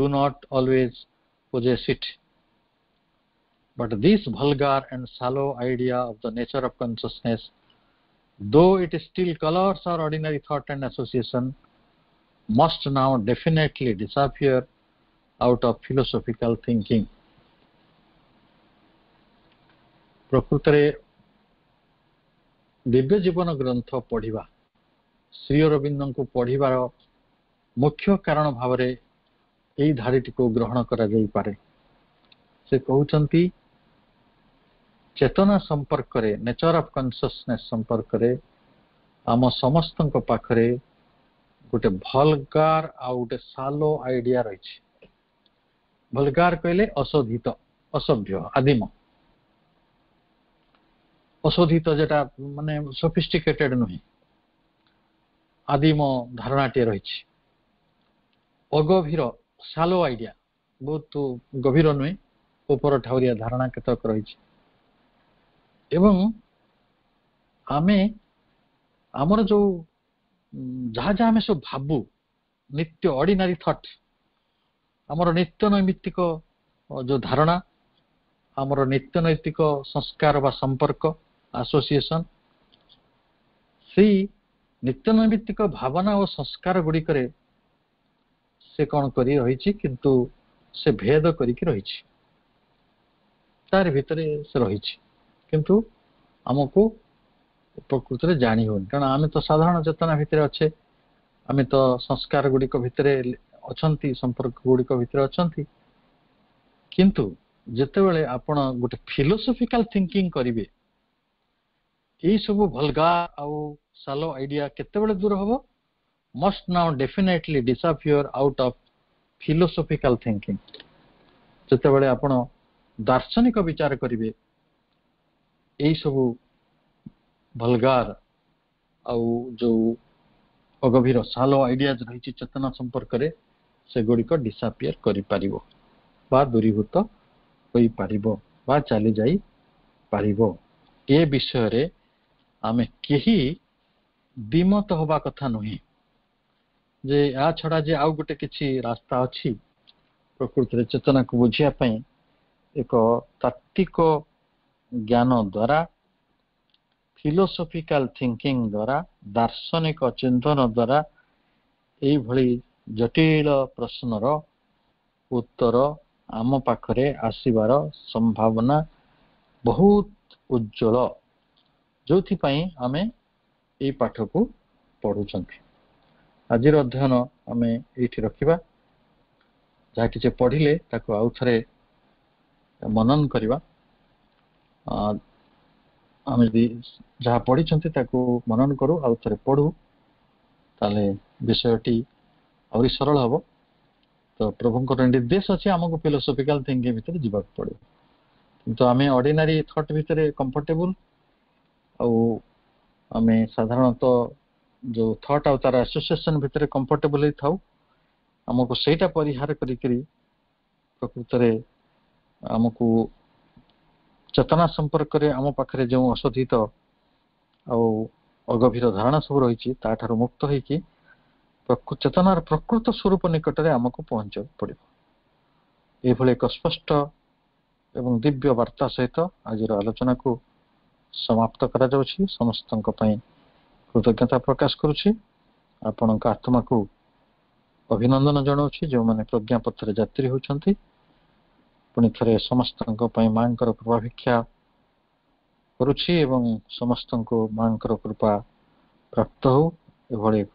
do not always possess it But this vulgar and shallow idea of the nature of consciousness, though it still colors our ordinary thought and association, must now definitely disappear out of philosophical thinking. प्रकृतरे ଦିବ୍ୟ ଜୀବନ ଗ୍ରନ୍ଥ ପଢ଼ିବା ଶ୍ରୀ ଅରବିନ୍ଦଙ୍କୁ ପଢ଼ିବାର ମୁଖ୍ୟ କାରଣ ଭାବରେ ଏଇ ଧାରୀଟିକୁ ଗ୍ରହଣ କରାଯାଇପାରେ ସେ କହୁଛନ୍ତି ଚେତନା ସମ୍ପର୍କରେ ନେଚର ଅଫ କନସିୟସନେସ୍ ସମ୍ପର୍କରେ ଆମ ସମସ୍ତଙ୍କ ପାଖରେ ଗୋଟେ ଭଲଗାର ଆଉ ଗୋଟେ ସାଲୋ ଆଇଡିଆ ରହିଛି ଭଲଗାର କହିଲେ ଅଶୋଧିତ ଅସଭ୍ୟ ଆଦିମ ଅଶୋଧିତ ଯେଟା ମାନେ ସୋଫିଷ୍ଟିକେଟେଡ୍ ନୁହେଁ ଆଦି ମୋ ଧାରଣାଟିଏ ରହିଛି ଅଗଭୀର ସାଲୋ ଆଇଡିଆ ବହୁତ ଗଭୀର ନୁହେଁ ଉପର ଠାଉରିଆ ଧାରଣା କେତେକ ରହିଛି ଏବଂ ଆମେ ଆମର ଯୋଉ ଯାହା ଯାହା ଆମେ ସବୁ ଭାବୁ ନିତ୍ୟ ଅର୍ଡିନାରୀ ଥଟ୍ ଆମର ନିତ୍ୟ ନୈମିତ୍ତିକ ଯୋଉ ଧାରଣା ଆମର ନିତ୍ୟ ନୈତିକ ସଂସ୍କାର ବା ସମ୍ପର୍କ ଆସୋସିଏସନ୍ ସେଇ ନିତ୍ୟନୈମିତିକ ଭାବନା ଓ ସଂସ୍କାର ଗୁଡ଼ିକରେ ସେ କ'ଣ କରି ରହିଛି କିନ୍ତୁ ସେ ଭେଦ କରିକି ରହିଛି ତାର ଭିତରେ ସେ ରହିଛି କିନ୍ତୁ ଆମକୁ ଉପକୃତରେ ଜାଣି ହେଉନି କାରଣ ଆମେ ତ ସାଧାରଣ ଚେତନା ଭିତରେ ଅଛେ ଆମେ ତ ସଂସ୍କାର ଗୁଡ଼ିକ ଭିତରେ ଅଛନ୍ତି ସମ୍ପର୍କ ଗୁଡ଼ିକ ଭିତରେ ଅଛନ୍ତି କିନ୍ତୁ ଯେତେବେଳେ ଆପଣ ଗୋଟେ ଫିଲୋସଫିକାଲ ଥିଙ୍କିଙ୍ଗ କରିବେ ଏହି ସବୁ ଭଲଗା ଆଉ ସାଲୋ ଆଇଡିଆ କେତେବେଳେ ଦୂର ହେବ must now definitely disappear out of philosophical thinking ଯେତେବେଳେ ଆପଣ ଦାର୍ଶନିକ ବିଚାର କରିବେ ଏଇସବୁ ଭଲଗାର ଆଉ ଯୋଉ ଅଗଭୀର ସାଲୋ ଆଇଡିଆଜ ରହିଛି ଚେତନା ସମ୍ପର୍କରେ ସେଗୁଡ଼ିକ ଡିସାପିୟର କରିପାରିବ ବା ଦୂରୀଭୂତ ହୋଇପାରିବ ବା ଚାଲିଯାଇ ପାରିବ ଏ ବିଷୟରେ ଆମେ କେହି ବିମତ ହବା କଥା ନୁହେଁ ଯେ ଏହା ଛଡା ଯେ ଆଉ ଗୋଟେ କିଛି ରାସ୍ତା ଅଛି ପ୍ରକୃତିରେ ଚେତନାକୁ ବୁଝିବା ପାଇଁ ଏକ ତାତ୍ତ୍ୱିକ ଜ୍ଞାନ ଦ୍ୱାରା ଫିଲୋସଫିକାଲ ଥିଙ୍କିଂ ଦ୍ୱାରା ଦାର୍ଶନିକ ଚିନ୍ତନ ଦ୍ୱାରା ଏଇଭଳି ଜଟିଳ ପ୍ରଶ୍ନର ଉତ୍ତର ଆମ ପାଖରେ ଆସିବାର ସମ୍ଭାବନା ବହୁତ ଉଜ୍ଜଳ ଯେଉଁଥିପାଇଁ ଆମେ ଏଇ ପାଠକୁ ପଢ଼ୁଛନ୍ତି ଆଜିର ଅଧ୍ୟୟନ ଆମେ ଏଇଠି ରଖିବା ଯାହା କିଛି ପଢ଼ିଲେ ତାକୁ ଆଉ ଥରେ ମନନ କରିବା ଆମେ ଯଦି ଯାହା ପଢ଼ିଛନ୍ତି ତାକୁ ମନନ କରୁ ଆଉ ଥରେ ପଢ଼ୁ ତାହେଲେ ବିଷୟଟି ଆହୁରି ସରଳ ହେବ ତ ପ୍ରଭୁଙ୍କର ନିର୍ଦ୍ଦେଶ ଅଛି ଆମକୁ ଫିଲୋସଫିକାଲ ଥିଙ୍କିଂ ଭିତରେ ଯିବାକୁ ପଡ଼ିବ କିନ୍ତୁ ଆମେ ଅର୍ଡିନାରୀ ଥଟ୍ ଭିତରେ କମ୍ଫର୍ଟେବୁଲ୍ ଆଉ ଆମେ ସାଧାରଣତଃ ଯୋଉ ଥଟ୍ ଆଉ ତାର ଆସୋସିଏସନ୍ ଭିତରେ କମ୍ଫର୍ଟେବଲ୍ ହେଇଥାଉ ଆମକୁ ସେଇଟା ପରିହାର କରିକିରି ପ୍ରକୃତରେ ଆମକୁ ଚେତନା ସମ୍ପର୍କରେ ଆମ ପାଖରେ ଯେଉଁ ଅଶୋଧିତ ଆଉ ଅଗଭୀର ଧାରଣା ସବୁ ରହିଛି ତାଠାରୁ ମୁକ୍ତ ହେଇକି ଚେତନାର ପ୍ରକୃତ ସ୍ୱରୂପ ନିକଟରେ ଆମକୁ ପହଞ୍ଚିବାକୁ ପଡିବ ଏଭଳି ଏକ ସ୍ପଷ୍ଟ ଏବଂ ଦିବ୍ୟ ବାର୍ତ୍ତା ସହିତ ଆଜିର ଆଲୋଚନାକୁ ସମାପ୍ତ କରାଯାଉଛି ସମସ୍ତଙ୍କ ପାଇଁ କୃତଜ୍ଞତା ପ୍ରକାଶ କରୁଛି ଆପଣଙ୍କ ଆତ୍ମାକୁ ଅଭିନନ୍ଦନ ଜଣାଉଛି ଯେଉଁମାନେ ପ୍ରଜ୍ଞା ପଥରେ ଯାତ୍ରୀ ହେଉଛନ୍ତି ପୁଣି ଥରେ ସମସ୍ତଙ୍କ ପାଇଁ ମାଙ୍କର କୃପା ଭିକ୍ଷା କରୁଛି ଏବଂ ସମସ୍ତଙ୍କୁ ମାଙ୍କର କୃପା ପ୍ରାପ୍ତ ହଉ ଏଭଳି ଏକ